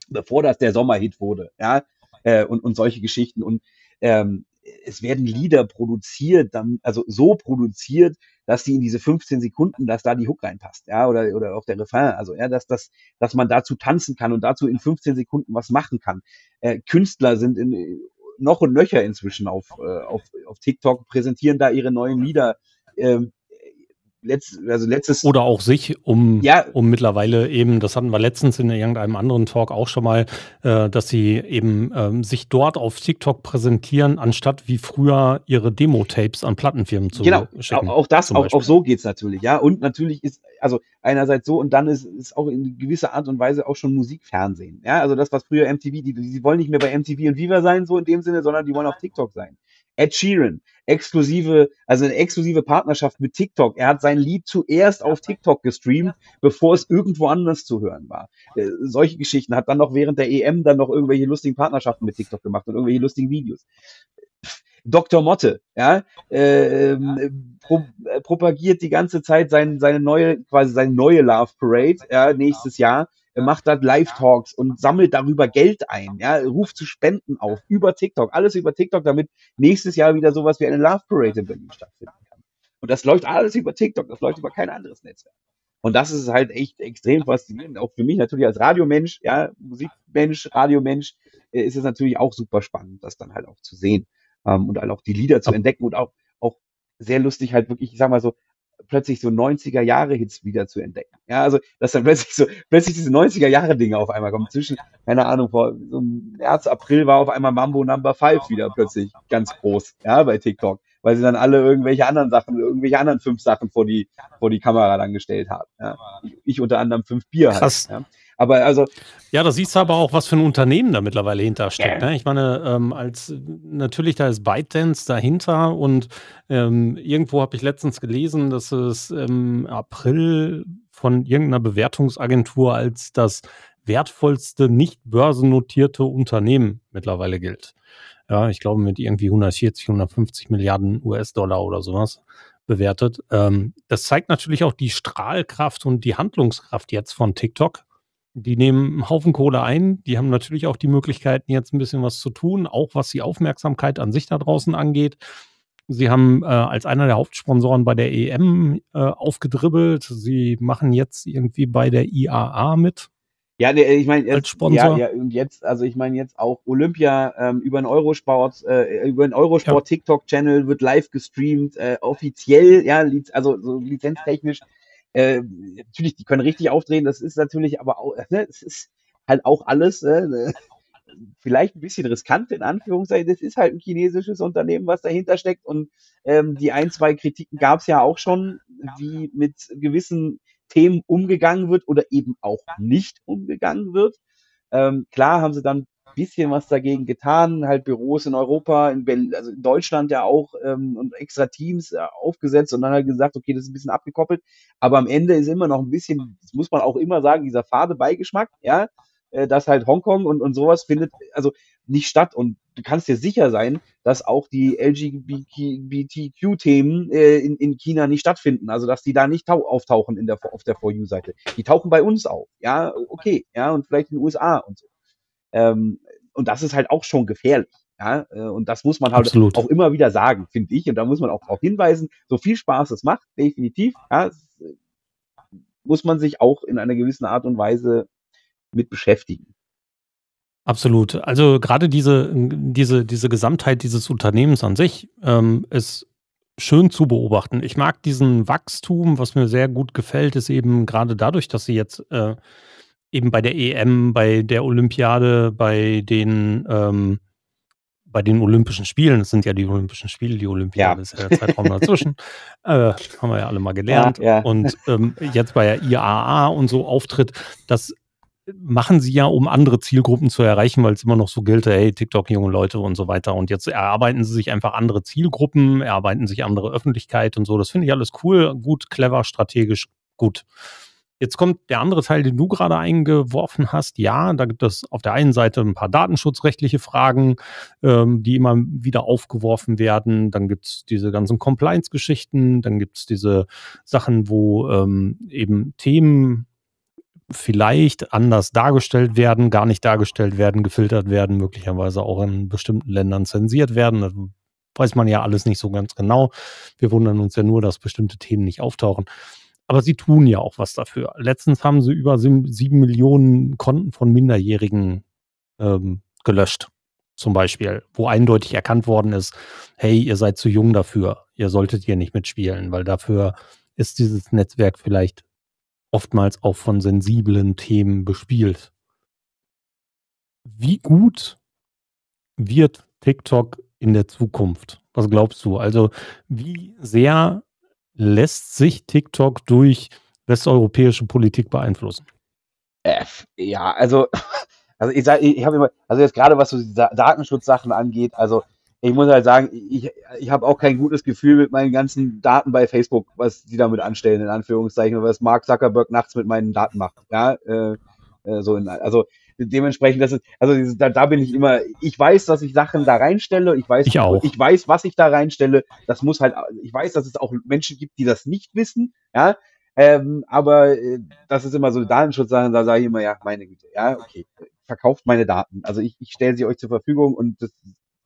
bevor das der Sommerhit wurde. Ja, äh, und, und solche Geschichten und ähm, es werden Lieder produziert, dann, also so produziert, dass die in diese 15 Sekunden, dass da die Hook reinpasst, ja, oder, oder auch der Refrain, also, ja, dass, dass, dass man dazu tanzen kann und dazu in 15 Sekunden was machen kann. Äh, Künstler sind in, noch und nöcher inzwischen auf, äh, auf, auf TikTok, präsentieren da ihre neuen Lieder. Ähm, letzt, also letztes oder auch sich, um, ja. um mittlerweile eben, das hatten wir letztens in irgendeinem anderen Talk auch schon mal, äh, dass sie eben ähm, sich dort auf TikTok präsentieren, anstatt wie früher ihre Demo-Tapes an Plattenfirmen zu genau. schicken. Auch, auch das, auch, auch so geht's natürlich, ja. Und natürlich ist, also einerseits so und dann ist, ist auch in gewisser Art und Weise auch schon Musikfernsehen. Ja, also das, was früher MTV, die, die wollen nicht mehr bei MTV und Viva sein, so in dem Sinne, sondern die wollen auf TikTok sein. Ed Sheeran, exklusive, also eine exklusive Partnerschaft mit TikTok. Er hat sein Lied zuerst auf TikTok gestreamt, bevor es irgendwo anders zu hören war. Äh, solche Geschichten hat dann noch während der EM dann noch irgendwelche lustigen Partnerschaften mit TikTok gemacht und irgendwelche lustigen Videos. Dr. Motte, ja, äh, pro, propagiert die ganze Zeit sein, seine neue, quasi seine neue Love Parade, ja, nächstes Jahr. Er macht da Live-Talks und sammelt darüber Geld ein, ja, ruft zu Spenden auf, über TikTok, alles über TikTok, damit nächstes Jahr wieder sowas wie eine Love Parade in Berlin stattfinden kann. Und das läuft alles über TikTok, das läuft über kein anderes Netzwerk. Und das ist halt echt extrem faszinierend, auch für mich natürlich als Radiomensch, ja, Musikmensch, Radiomensch, äh, ist es natürlich auch super spannend, das dann halt auch zu sehen ähm, und halt auch die Lieder zu entdecken und auch, auch sehr lustig halt wirklich, ich sag mal so, plötzlich so 90er Jahre Hits wieder zu entdecken. Ja, also, dass dann plötzlich so, plötzlich diese 90er Jahre Dinge auf einmal kommen. Zwischen, keine Ahnung, vor so März, April war auf einmal Mambo Number 5 wieder plötzlich ganz groß, ja, bei TikTok. Weil sie dann alle irgendwelche anderen Sachen, irgendwelche anderen fünf Sachen vor die, vor die Kamera dann gestellt haben. Ja. Ich unter anderem fünf Bier Krass. Halt, ja. Aber also. Ja, da siehst du aber auch, was für ein Unternehmen da mittlerweile hintersteckt. Yeah. Ne? Ich meine, ähm, als natürlich da ist ByteDance dahinter und ähm, irgendwo habe ich letztens gelesen, dass es im April von irgendeiner Bewertungsagentur als das wertvollste nicht börsennotierte Unternehmen mittlerweile gilt. Ja, ich glaube mit irgendwie 140, 150 Milliarden US-Dollar oder sowas bewertet. Ähm, das zeigt natürlich auch die Strahlkraft und die Handlungskraft jetzt von TikTok die nehmen einen Haufen Kohle ein. Die haben natürlich auch die Möglichkeiten, jetzt ein bisschen was zu tun, auch was die Aufmerksamkeit an sich da draußen angeht. Sie haben äh, als einer der Hauptsponsoren bei der EM äh, aufgedribbelt. Sie machen jetzt irgendwie bei der IAA mit. Ja, ich meine jetzt, Sponsor. ja, ja, und jetzt, also ich meine jetzt auch Olympia ähm, über den Eurosport, äh, über den Eurosport ja. TikTok Channel wird live gestreamt, äh, offiziell, ja, also so lizenztechnisch äh, natürlich, die können richtig aufdrehen, das ist natürlich aber auch, ne, es ist halt auch alles äh, vielleicht ein bisschen riskant in Anführungszeichen. Das ist halt ein chinesisches Unternehmen, was dahinter steckt und ähm, die ein, zwei Kritiken gab es ja auch schon, wie mit gewissen Themen umgegangen wird oder eben auch nicht umgegangen wird. Ähm, klar haben sie dann bisschen was dagegen getan, halt Büros in Europa, in, Berlin, also in Deutschland ja auch ähm, und extra Teams äh, aufgesetzt und dann halt gesagt, okay, das ist ein bisschen abgekoppelt, aber am Ende ist immer noch ein bisschen, das muss man auch immer sagen, dieser fade Beigeschmack, ja, äh, dass halt Hongkong und, und sowas findet, also nicht statt. Und du kannst dir sicher sein, dass auch die LGBTQ-Themen äh, in, in China nicht stattfinden, also dass die da nicht auftauchen in der, auf der For You-Seite. Die tauchen bei uns auf, ja, okay, ja, und vielleicht in den USA und so. Ähm, und das ist halt auch schon gefährlich. Ja, äh, und das muss man halt Absolut. auch immer wieder sagen, finde ich. Und da muss man auch darauf hinweisen, so viel Spaß es macht, definitiv, ja, äh, muss man sich auch in einer gewissen Art und Weise mit beschäftigen. Absolut. Also gerade diese, diese, diese Gesamtheit dieses Unternehmens an sich ähm, ist schön zu beobachten. Ich mag diesen Wachstum, was mir sehr gut gefällt, ist eben gerade dadurch, dass sie jetzt äh, eben bei der EM, bei der Olympiade, bei den, ähm, bei den Olympischen Spielen, das sind ja die Olympischen Spiele, die Olympiade ja. ist ja der Zeitraum dazwischen, *laughs* äh, haben wir ja alle mal gelernt. Ja, ja. Und ähm, jetzt bei der IAA und so auftritt, das machen sie ja, um andere Zielgruppen zu erreichen, weil es immer noch so gilt, hey, TikTok, junge Leute und so weiter. Und jetzt erarbeiten sie sich einfach andere Zielgruppen, erarbeiten sich andere Öffentlichkeit und so. Das finde ich alles cool, gut, clever, strategisch, gut. Jetzt kommt der andere Teil, den du gerade eingeworfen hast. Ja, da gibt es auf der einen Seite ein paar datenschutzrechtliche Fragen, ähm, die immer wieder aufgeworfen werden. Dann gibt es diese ganzen Compliance-Geschichten. Dann gibt es diese Sachen, wo ähm, eben Themen vielleicht anders dargestellt werden, gar nicht dargestellt werden, gefiltert werden, möglicherweise auch in bestimmten Ländern zensiert werden. Das weiß man ja alles nicht so ganz genau. Wir wundern uns ja nur, dass bestimmte Themen nicht auftauchen. Aber sie tun ja auch was dafür. Letztens haben sie über sieben Millionen Konten von Minderjährigen ähm, gelöscht, zum Beispiel, wo eindeutig erkannt worden ist, hey, ihr seid zu jung dafür, ihr solltet hier nicht mitspielen, weil dafür ist dieses Netzwerk vielleicht oftmals auch von sensiblen Themen bespielt. Wie gut wird TikTok in der Zukunft? Was glaubst du? Also wie sehr lässt sich TikTok durch westeuropäische Politik beeinflussen? Äh, ja, also, *laughs* also ich sage, ich habe immer, also jetzt gerade was so die Datenschutzsachen angeht, also ich muss halt sagen, ich, ich habe auch kein gutes Gefühl mit meinen ganzen Daten bei Facebook, was die damit anstellen, in Anführungszeichen, was Mark Zuckerberg nachts mit meinen Daten macht. Ja, äh, äh, so in, also dementsprechend, das ist, also da, da bin ich immer, ich weiß, dass ich Sachen da reinstelle, ich weiß, ich, auch. ich weiß, was ich da reinstelle. Das muss halt, ich weiß, dass es auch Menschen gibt, die das nicht wissen, ja. Ähm, aber äh, das ist immer so Datenschutzsachen, da sage ich immer, ja, meine Güte, ja, okay, verkauft meine Daten. Also ich, ich stelle sie euch zur Verfügung und das,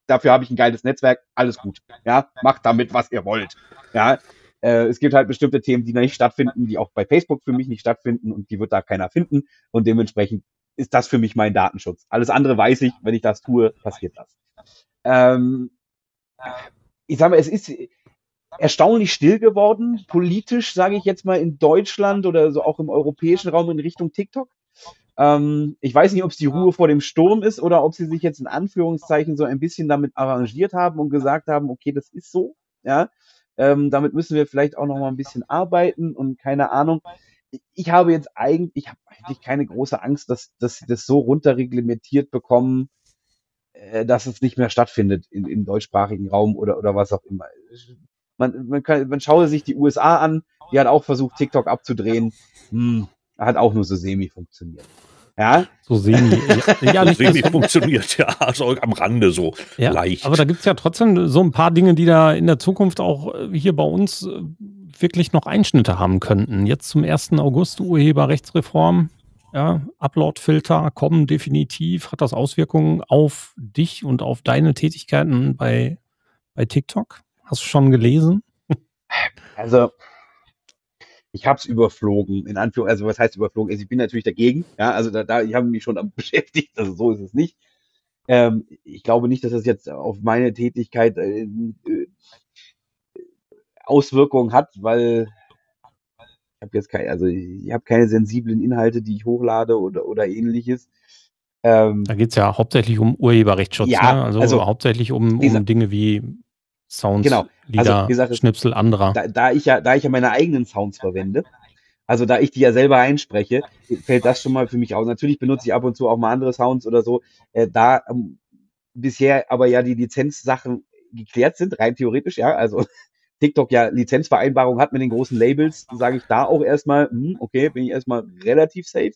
dafür habe ich ein geiles Netzwerk, alles gut. Ja, macht damit, was ihr wollt. Ja, äh, es gibt halt bestimmte Themen, die nicht stattfinden, die auch bei Facebook für mich nicht stattfinden und die wird da keiner finden und dementsprechend ist das für mich mein Datenschutz. Alles andere weiß ich, wenn ich das tue, passiert das. Ähm, ich sage mal, es ist erstaunlich still geworden, politisch, sage ich jetzt mal, in Deutschland oder so auch im europäischen Raum in Richtung TikTok. Ähm, ich weiß nicht, ob es die Ruhe vor dem Sturm ist oder ob sie sich jetzt in Anführungszeichen so ein bisschen damit arrangiert haben und gesagt haben, okay, das ist so, ja. Ähm, damit müssen wir vielleicht auch noch mal ein bisschen arbeiten und keine Ahnung ich habe jetzt eigentlich, ich habe eigentlich keine große Angst, dass, dass sie das so runterreglementiert bekommen, äh, dass es nicht mehr stattfindet in, im deutschsprachigen Raum oder, oder was auch immer. Man, man, kann, man schaue sich die USA an, die hat auch versucht, TikTok abzudrehen. Hm, hat auch nur so semi funktioniert. Ja. So semi. Ja, ja nicht semi funktioniert, ja, also am Rande so ja, leicht. Aber da gibt es ja trotzdem so ein paar Dinge, die da in der Zukunft auch äh, hier bei uns äh, wirklich noch Einschnitte haben könnten. Jetzt zum 1. August Urheberrechtsreform. Ja, Upload-Filter kommen definitiv. Hat das Auswirkungen auf dich und auf deine Tätigkeiten bei, bei TikTok? Hast du schon gelesen? Also, ich habe es überflogen, in Anführungszeichen, also was heißt überflogen? Also ich bin natürlich dagegen, ja, also da, da ich habe mich schon *laughs* beschäftigt, also so ist es nicht. Ähm, ich glaube nicht, dass das jetzt auf meine Tätigkeit äh, äh, Auswirkungen hat, weil ich habe jetzt keine, also ich habe keine sensiblen Inhalte, die ich hochlade oder, oder ähnliches. Ähm, da geht es ja hauptsächlich um Urheberrechtsschutz, ja, ne? also, also, hauptsächlich um, um Dinge wie Sounds, genau. Lieder, also, gesagt, Schnipsel anderer. Da, da, ich ja, da ich ja meine eigenen Sounds verwende, also da ich die ja selber einspreche, fällt das schon mal für mich aus. Natürlich benutze ich ab und zu auch mal andere Sounds oder so. Äh, da ähm, bisher aber ja die Lizenzsachen geklärt sind, rein theoretisch, ja. Also TikTok ja Lizenzvereinbarung hat mit den großen Labels, sage ich da auch erstmal, hm, okay, bin ich erstmal relativ safe.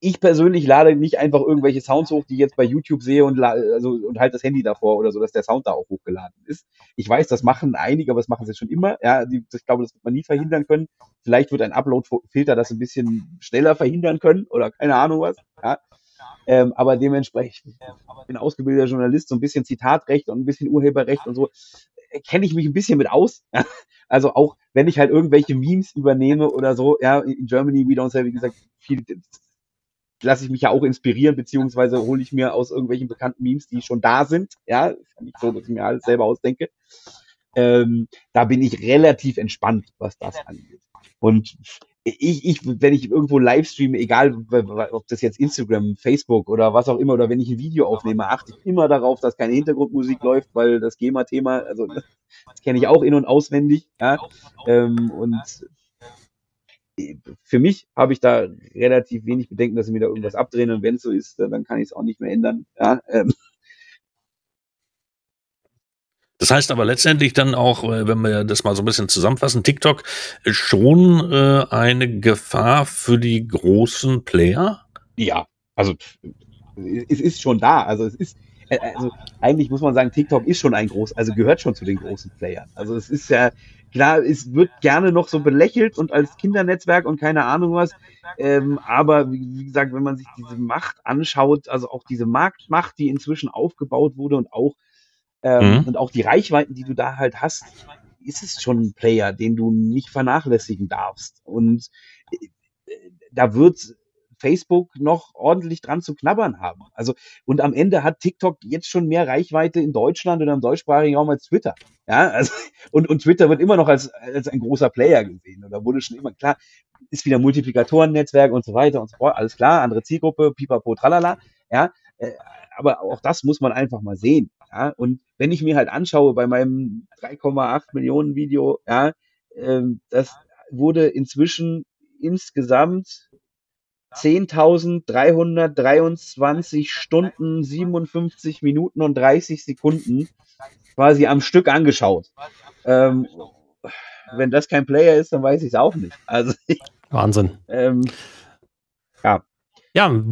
Ich persönlich lade nicht einfach irgendwelche Sounds hoch, die ich jetzt bei YouTube sehe und, also, und halt das Handy davor oder so, dass der Sound da auch hochgeladen ist. Ich weiß, das machen einige, aber das machen sie schon immer. Ja, die, ich glaube, das wird man nie verhindern können. Vielleicht wird ein Upload-Filter das ein bisschen schneller verhindern können oder keine Ahnung was. Ja. Ähm, aber dementsprechend, ich bin ausgebildeter Journalist, so ein bisschen Zitatrecht und ein bisschen Urheberrecht und so kenne ich mich ein bisschen mit aus. Also auch wenn ich halt irgendwelche Memes übernehme oder so, ja, in Germany we don't say, wie gesagt, viel lasse ich mich ja auch inspirieren, beziehungsweise hole ich mir aus irgendwelchen bekannten Memes, die schon da sind. Ja, ist ja nicht so, dass ich mir alles selber ausdenke. Ähm, da bin ich relativ entspannt, was das angeht. Und ich, ich, wenn ich irgendwo Livestreame, egal ob das jetzt Instagram, Facebook oder was auch immer, oder wenn ich ein Video aufnehme, achte ich immer darauf, dass keine Hintergrundmusik läuft, weil das GEMA-Thema, also das kenne ich auch in- und auswendig. Ja? Ähm, und für mich habe ich da relativ wenig Bedenken, dass sie mir da irgendwas abdrehen und wenn es so ist, dann kann ich es auch nicht mehr ändern. Ja? Ähm, das heißt aber letztendlich dann auch, äh, wenn wir das mal so ein bisschen zusammenfassen, TikTok ist schon äh, eine Gefahr für die großen Player? Ja, also es ist schon da. Also es ist, äh, also eigentlich muss man sagen, TikTok ist schon ein groß, also gehört schon zu den großen Playern. Also es ist ja, klar, es wird gerne noch so belächelt und als Kindernetzwerk und keine Ahnung was. Ähm, aber wie, gesagt, wenn man sich diese Macht anschaut, also auch diese Marktmacht, die inzwischen aufgebaut wurde und auch ähm, mhm. Und auch die Reichweiten, die du da halt hast, ist es schon ein Player, den du nicht vernachlässigen darfst. Und äh, da wird Facebook noch ordentlich dran zu knabbern haben. Also, und am Ende hat TikTok jetzt schon mehr Reichweite in Deutschland oder im deutschsprachigen Raum als Twitter. Ja, also, *laughs* und, und Twitter wird immer noch als, als ein großer Player gesehen. Oder wurde schon immer klar, ist wieder Multiplikatoren-Netzwerk und so weiter und so fort. Alles klar, andere Zielgruppe, pipapo, tralala. Ja, äh, aber auch das muss man einfach mal sehen. Ja, und wenn ich mir halt anschaue bei meinem 3,8 Millionen Video, ja, ähm, das wurde inzwischen insgesamt 10.323 Stunden, 57 Minuten und 30 Sekunden quasi am Stück angeschaut. Ähm, wenn das kein Player ist, dann weiß ich es auch nicht. Also Wahnsinn. Ähm, ja. Ja,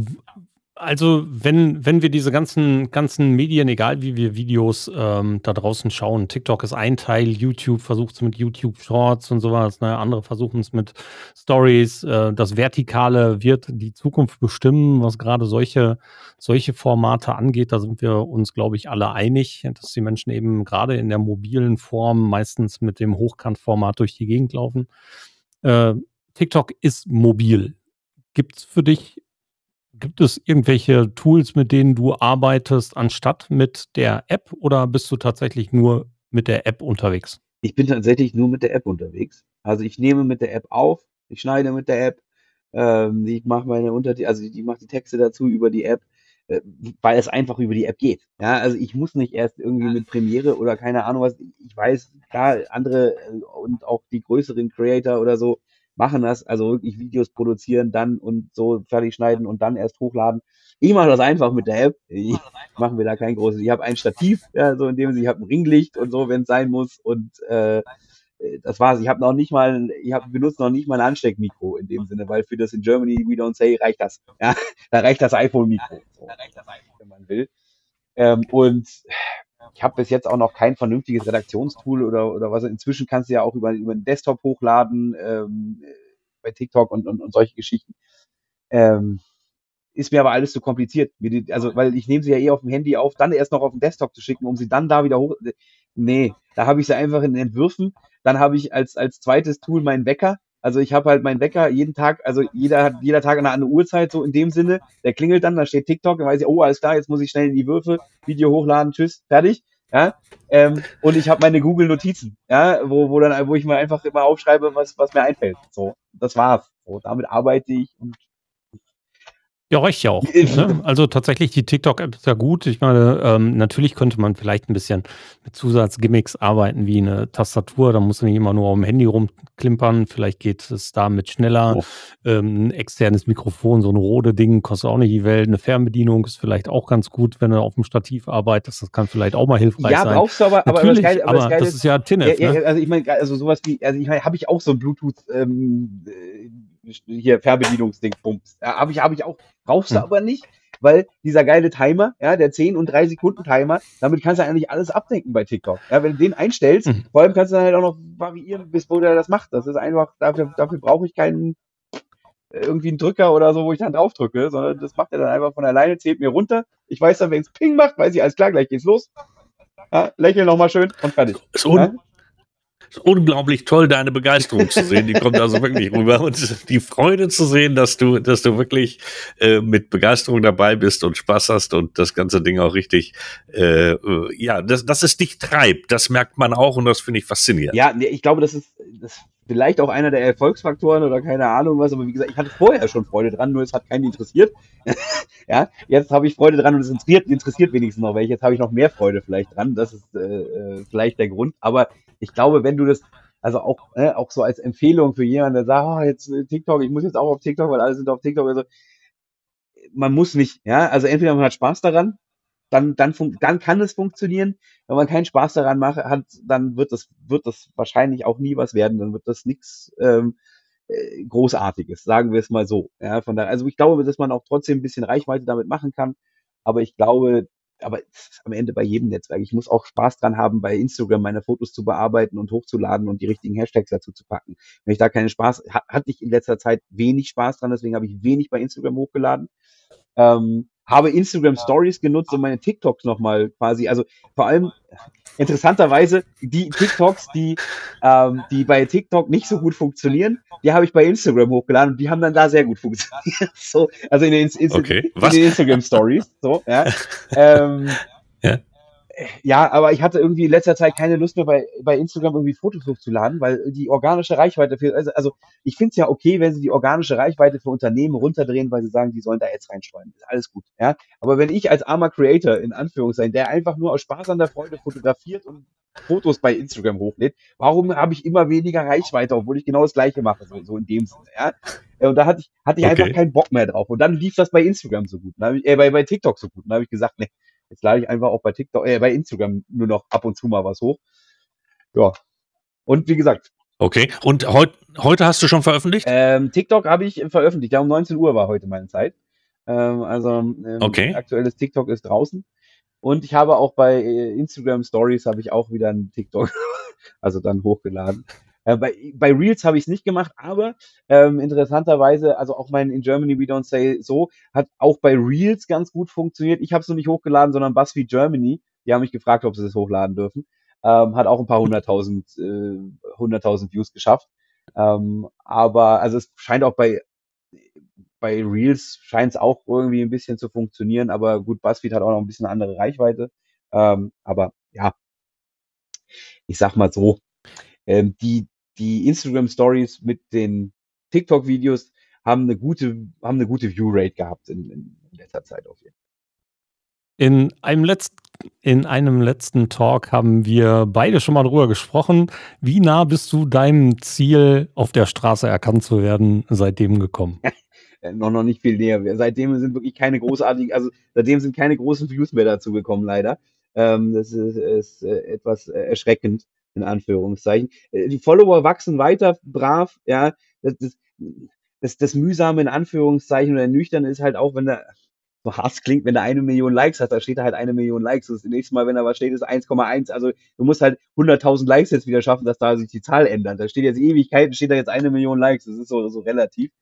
also wenn, wenn wir diese ganzen, ganzen Medien, egal wie wir Videos ähm, da draußen schauen, TikTok ist ein Teil, YouTube versucht es mit YouTube Shorts und sowas, ne? andere versuchen es mit Stories. Äh, das Vertikale wird die Zukunft bestimmen, was gerade solche, solche Formate angeht. Da sind wir uns, glaube ich, alle einig, dass die Menschen eben gerade in der mobilen Form meistens mit dem Hochkantformat durch die Gegend laufen. Äh, TikTok ist mobil. Gibt es für dich Gibt es irgendwelche Tools, mit denen du arbeitest, anstatt mit der App oder bist du tatsächlich nur mit der App unterwegs? Ich bin tatsächlich nur mit der App unterwegs. Also ich nehme mit der App auf, ich schneide mit der App, ähm, ich mache meine Untertitel, also ich mache die Texte dazu über die App, äh, weil es einfach über die App geht. Ja, also ich muss nicht erst irgendwie mit Premiere oder keine Ahnung was. Ich weiß, klar, andere äh, und auch die größeren Creator oder so machen das, also wirklich Videos produzieren, dann und so fertig schneiden und dann erst hochladen. Ich mache das einfach mit der App. Ich mache mir da kein großes. Ich habe ein Stativ, ja, so in dem ich habe ein Ringlicht und so, wenn es sein muss. Und äh, das war's. Ich habe noch nicht mal, ich habe benutzt noch nicht mal ein Ansteckmikro in dem Sinne, weil für das in Germany we don't say reicht das. Ja, *laughs* da reicht das iPhone-Mikro, so, wenn man will. Ähm, und ich habe bis jetzt auch noch kein vernünftiges Redaktionstool oder, oder was. Inzwischen kannst du ja auch über, über den Desktop hochladen, ähm, bei TikTok und, und, und solche Geschichten. Ähm, ist mir aber alles zu kompliziert. Also, weil ich nehme sie ja eh auf dem Handy auf, dann erst noch auf den Desktop zu schicken, um sie dann da wieder hoch. Nee, da habe ich sie einfach in Entwürfen. Dann habe ich als, als zweites Tool meinen Wecker. Also ich habe halt meinen Wecker jeden Tag, also jeder hat jeder Tag eine andere Uhrzeit, so in dem Sinne. Der klingelt dann, da steht TikTok, dann weiß ich, oh, alles klar, jetzt muss ich schnell in die Würfe, Video hochladen, tschüss, fertig. Ja, ähm, und ich habe meine Google Notizen, ja, wo, wo dann, wo ich mir einfach immer aufschreibe, was, was mir einfällt. So, das war's. So, damit arbeite ich und ja, reicht ja auch. Ne? Also tatsächlich, die TikTok-App ist ja gut. Ich meine, ähm, natürlich könnte man vielleicht ein bisschen mit Zusatzgimmicks arbeiten, wie eine Tastatur. Da muss man nicht immer nur auf dem Handy rumklimpern. Vielleicht geht es damit schneller. Oh. Ähm, ein externes Mikrofon, so ein rote Ding, kostet auch nicht die Welt. Eine Fernbedienung ist vielleicht auch ganz gut, wenn du auf dem Stativ arbeitest. Das kann vielleicht auch mal hilfreich ja, sein. Ja, brauchst du aber, aber, natürlich, aber, das, aber das, Geile, das ist ja TINF. Ja, ja, ne? Also ich meine, also sowas wie, also ich meine, habe ich auch so ein Bluetooth ähm, hier Fernbedienungsding, Bums. Ja, habe ich, hab ich auch. Brauchst du hm. aber nicht, weil dieser geile Timer, ja, der 10 und 3 Sekunden Timer, damit kannst du eigentlich alles abdenken bei TikTok. Ja, wenn du den einstellst, hm. vor allem kannst du dann halt auch noch variieren, bis wo der das macht. Das ist einfach, dafür, dafür brauche ich keinen irgendwie einen Drücker oder so, wo ich dann drauf drücke, sondern das macht er dann einfach von alleine, zählt mir runter. Ich weiß dann, wenn es Ping macht, weiß ich, alles klar, gleich geht's los. Ja, lächeln nochmal schön und fertig. So, ja? Ist unglaublich toll, deine Begeisterung zu sehen. Die kommt also wirklich rüber. Und die Freude zu sehen, dass du, dass du wirklich äh, mit Begeisterung dabei bist und Spaß hast und das ganze Ding auch richtig, äh, äh ja, dass, dass es dich treibt, das merkt man auch und das finde ich faszinierend. Ja, ich glaube, das ist, das vielleicht auch einer der Erfolgsfaktoren oder keine Ahnung was, aber wie gesagt, ich hatte vorher schon Freude dran, nur es hat keinen interessiert. *laughs* ja, jetzt habe ich Freude dran und es interessiert, interessiert wenigstens noch welche. Jetzt habe ich noch mehr Freude vielleicht dran. Das ist äh, äh, vielleicht der Grund. Aber ich glaube, wenn du das, also auch, äh, auch so als Empfehlung für jemanden, der sagt, oh, jetzt äh, TikTok, ich muss jetzt auch auf TikTok, weil alle sind auf TikTok, also man muss nicht, ja, also entweder man hat Spaß daran, dann, dann, dann kann es funktionieren. Wenn man keinen Spaß daran macht, hat, dann wird das, wird das wahrscheinlich auch nie was werden. Dann wird das nichts ähm, äh, Großartiges, sagen wir es mal so. Ja, von daher, also ich glaube, dass man auch trotzdem ein bisschen Reichweite damit machen kann. Aber ich glaube, aber am Ende bei jedem Netzwerk. Ich muss auch Spaß dran haben, bei Instagram meine Fotos zu bearbeiten und hochzuladen und die richtigen Hashtags dazu zu packen. Wenn ich da keinen Spaß, hatte ich in letzter Zeit wenig Spaß dran, deswegen habe ich wenig bei Instagram hochgeladen. Ähm, habe Instagram Stories genutzt, um meine TikToks nochmal quasi, also vor allem interessanterweise die TikToks, die, ähm, die bei TikTok nicht so gut funktionieren, die habe ich bei Instagram hochgeladen und die haben dann da sehr gut funktioniert. *laughs* so, also in den, in, okay. in den Instagram Stories. So, ja. *laughs* ähm, ja ja, aber ich hatte irgendwie in letzter Zeit keine Lust mehr bei, bei Instagram irgendwie Fotos hochzuladen, weil die organische Reichweite für, also, also ich finde es ja okay, wenn sie die organische Reichweite für Unternehmen runterdrehen, weil sie sagen, die sollen da jetzt reinstreuen. Ist alles gut, ja. Aber wenn ich als armer Creator, in Anführungszeichen, der einfach nur aus Spaß an der Freude fotografiert und Fotos bei Instagram hochlädt, warum habe ich immer weniger Reichweite, obwohl ich genau das Gleiche mache, so, so in dem Sinne, ja. Und da hatte ich, hatte ich okay. einfach keinen Bock mehr drauf. Und dann lief das bei Instagram so gut. Äh, bei, bei TikTok so gut. Und da habe ich gesagt, nee, jetzt lade ich einfach auch bei TikTok, äh, bei Instagram nur noch ab und zu mal was hoch. Ja. Und wie gesagt. Okay. Und heut, heute hast du schon veröffentlicht? Ähm, TikTok habe ich veröffentlicht. Ja, um 19 Uhr war heute meine Zeit. Ähm, also ähm, okay. aktuelles TikTok ist draußen. Und ich habe auch bei äh, Instagram Stories habe ich auch wieder ein TikTok, *laughs* also dann hochgeladen. Äh, bei, bei Reels habe ich es nicht gemacht, aber ähm, interessanterweise, also auch mein In Germany We Don't Say So hat auch bei Reels ganz gut funktioniert. Ich habe es nur nicht hochgeladen, sondern BuzzFeed Germany, die haben mich gefragt, ob sie es hochladen dürfen. Ähm, hat auch ein paar hunderttausend, äh, hunderttausend Views geschafft. Ähm, aber also es scheint auch bei bei Reels scheint es auch irgendwie ein bisschen zu funktionieren, aber gut, BuzzFeed hat auch noch ein bisschen andere Reichweite. Ähm, aber ja, ich sag mal so, ähm, die, die Instagram Stories mit den TikTok Videos haben eine gute, haben eine gute View Rate gehabt in, in letzter Zeit auf jeden Fall. In einem, letzten, in einem letzten Talk haben wir beide schon mal drüber gesprochen. Wie nah bist du deinem Ziel, auf der Straße erkannt zu werden, seitdem gekommen? *laughs* Äh, noch, noch nicht viel näher. Seitdem sind wirklich keine großartigen, also seitdem sind keine großen Views mehr dazu gekommen, leider. Ähm, das ist, ist äh, etwas äh, erschreckend, in Anführungszeichen. Äh, die Follower wachsen weiter brav, ja. Das, das, das, das mühsame in Anführungszeichen oder nüchtern ist halt auch, wenn da so Hass klingt, wenn er eine Million Likes hat, da steht da halt eine Million Likes. Das nächste Mal, wenn da was steht, ist 1,1. Also du musst halt 100.000 Likes jetzt wieder schaffen, dass da sich die Zahl ändert. Da steht jetzt Ewigkeiten, steht da jetzt eine Million Likes. Das ist so, so relativ.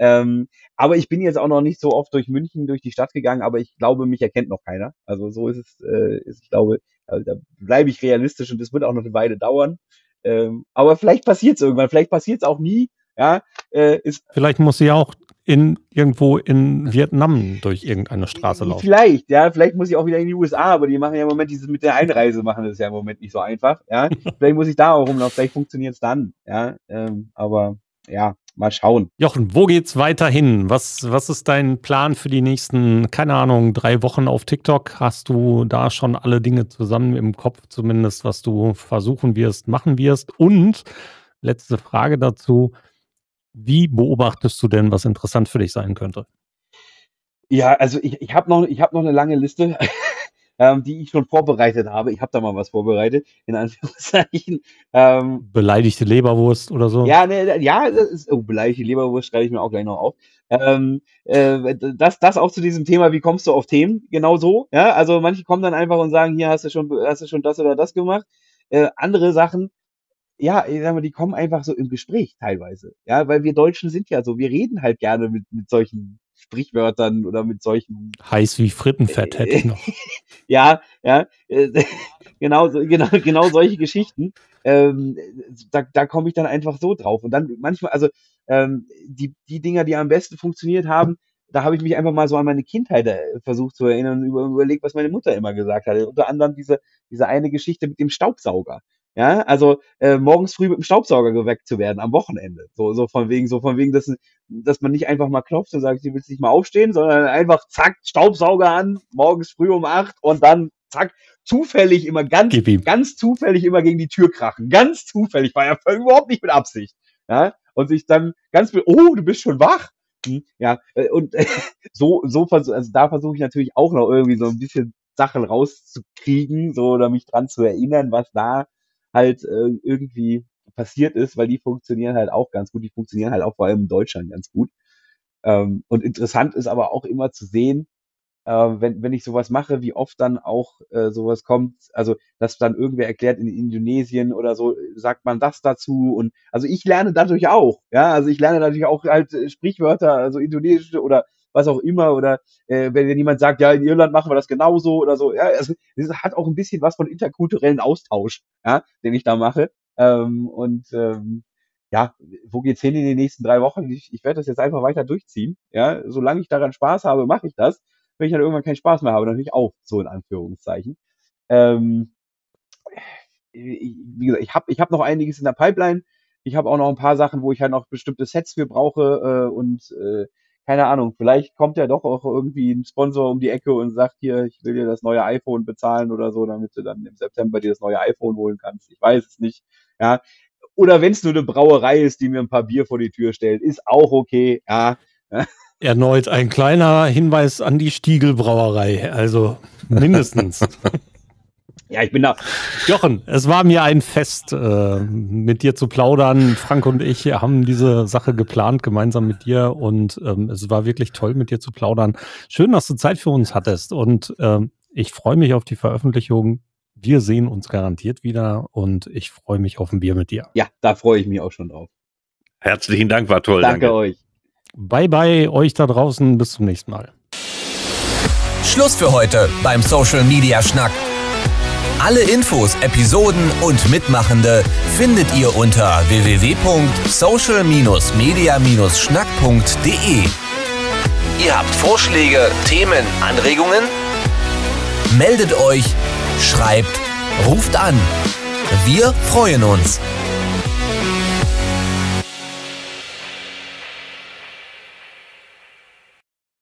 Ähm, aber ich bin jetzt auch noch nicht so oft durch München, durch die Stadt gegangen, aber ich glaube, mich erkennt noch keiner. Also so ist es, äh, ist, ich glaube, also da bleibe ich realistisch und es wird auch noch eine Weile dauern. Ähm, aber vielleicht passiert es irgendwann, vielleicht passiert es auch nie. Ja, äh, ist, vielleicht muss sie auch in irgendwo in Vietnam durch irgendeine Straße laufen. Vielleicht, ja, vielleicht muss ich auch wieder in die USA, aber die machen ja im Moment dieses mit der Einreise machen das ja im Moment nicht so einfach. Ja, *laughs* vielleicht muss ich da auch rumlaufen, vielleicht funktioniert es dann. Ja, ähm, aber ja, mal schauen. Jochen, wo geht's weiterhin? Was, was ist dein Plan für die nächsten, keine Ahnung, drei Wochen auf TikTok? Hast du da schon alle Dinge zusammen im Kopf, zumindest, was du versuchen wirst, machen wirst? Und letzte Frage dazu. Wie beobachtest du denn, was interessant für dich sein könnte? Ja, also ich, ich habe noch, hab noch eine lange Liste ähm, die ich schon vorbereitet habe. Ich habe da mal was vorbereitet, in Anführungszeichen. Ähm, beleidigte Leberwurst oder so? Ja, ne, ja, das ist, oh, beleidigte Leberwurst schreibe ich mir auch gleich noch auf. Ähm, äh, das, das auch zu diesem Thema, wie kommst du auf Themen? Genau so. Ja, also manche kommen dann einfach und sagen, hier hast du schon, hast du schon das oder das gemacht. Äh, andere Sachen, ja, ich sag mal, die kommen einfach so im Gespräch teilweise. Ja, weil wir Deutschen sind ja so, wir reden halt gerne mit, mit solchen Sprichwörtern oder mit solchen. Heiß wie Frittenfett hätte ich *laughs* noch. ja, ja, äh, *laughs* genau, genau, genau solche Geschichten. Ähm, da da komme ich dann einfach so drauf. Und dann manchmal, also ähm, die, die Dinger, die am besten funktioniert haben, da habe ich mich einfach mal so an meine Kindheit äh, versucht zu erinnern und über, überlegt, was meine Mutter immer gesagt hat. Unter anderem diese, diese eine Geschichte mit dem Staubsauger. Ja, also äh, morgens früh mit dem Staubsauger geweckt zu werden am Wochenende. So, so von wegen, so von wegen, dass, dass man nicht einfach mal klopft und sagt, du willst nicht mal aufstehen, sondern einfach zack, Staubsauger an, morgens früh um acht und dann zack, zufällig immer ganz, ganz zufällig immer gegen die Tür krachen. Ganz zufällig, war ja überhaupt nicht mit Absicht. Ja, und sich dann ganz, oh, du bist schon wach. Hm, ja, äh, und *laughs* so, so, also da versuche ich natürlich auch noch irgendwie so ein bisschen Sachen rauszukriegen, so oder mich dran zu erinnern, was da halt äh, irgendwie passiert ist, weil die funktionieren halt auch ganz gut. Die funktionieren halt auch vor allem in Deutschland ganz gut. Ähm, und interessant ist aber auch immer zu sehen, äh, wenn, wenn ich sowas mache, wie oft dann auch äh, sowas kommt, also dass dann irgendwer erklärt in Indonesien oder so, sagt man das dazu und also ich lerne dadurch auch, ja, also ich lerne dadurch auch halt äh, Sprichwörter, also indonesische oder was auch immer, oder äh, wenn jemand sagt, ja, in Irland machen wir das genauso oder so, ja, also das hat auch ein bisschen was von interkulturellen Austausch, ja, den ich da mache. Ähm, und ähm, ja, wo geht's hin in den nächsten drei Wochen? Ich, ich werde das jetzt einfach weiter durchziehen. Ja, solange ich daran Spaß habe, mache ich das. Wenn ich dann irgendwann keinen Spaß mehr habe, natürlich auch so in Anführungszeichen. Ähm, wie gesagt, ich habe ich hab noch einiges in der Pipeline. Ich habe auch noch ein paar Sachen, wo ich halt noch bestimmte Sets für brauche äh, und äh, keine Ahnung, vielleicht kommt ja doch auch irgendwie ein Sponsor um die Ecke und sagt hier, ich will dir das neue iPhone bezahlen oder so, damit du dann im September dir das neue iPhone holen kannst. Ich weiß es nicht. Ja. Oder wenn es nur eine Brauerei ist, die mir ein paar Bier vor die Tür stellt, ist auch okay. Ja. *laughs* Erneut ein kleiner Hinweis an die Stiegelbrauerei. Also mindestens. *laughs* Ja, ich bin da. Jochen, es war mir ein Fest, äh, mit dir zu plaudern. Frank und ich haben diese Sache geplant, gemeinsam mit dir. Und ähm, es war wirklich toll, mit dir zu plaudern. Schön, dass du Zeit für uns hattest. Und ähm, ich freue mich auf die Veröffentlichung. Wir sehen uns garantiert wieder und ich freue mich auf ein Bier mit dir. Ja, da freue ich mich auch schon drauf. Herzlichen Dank, war toll. Danke, danke. euch. Bye bye euch da draußen. Bis zum nächsten Mal. Schluss für heute beim Social Media Schnack. Alle Infos, Episoden und Mitmachende findet ihr unter www.social-media-schnack.de. Ihr habt Vorschläge, Themen, Anregungen? Meldet euch, schreibt, ruft an. Wir freuen uns.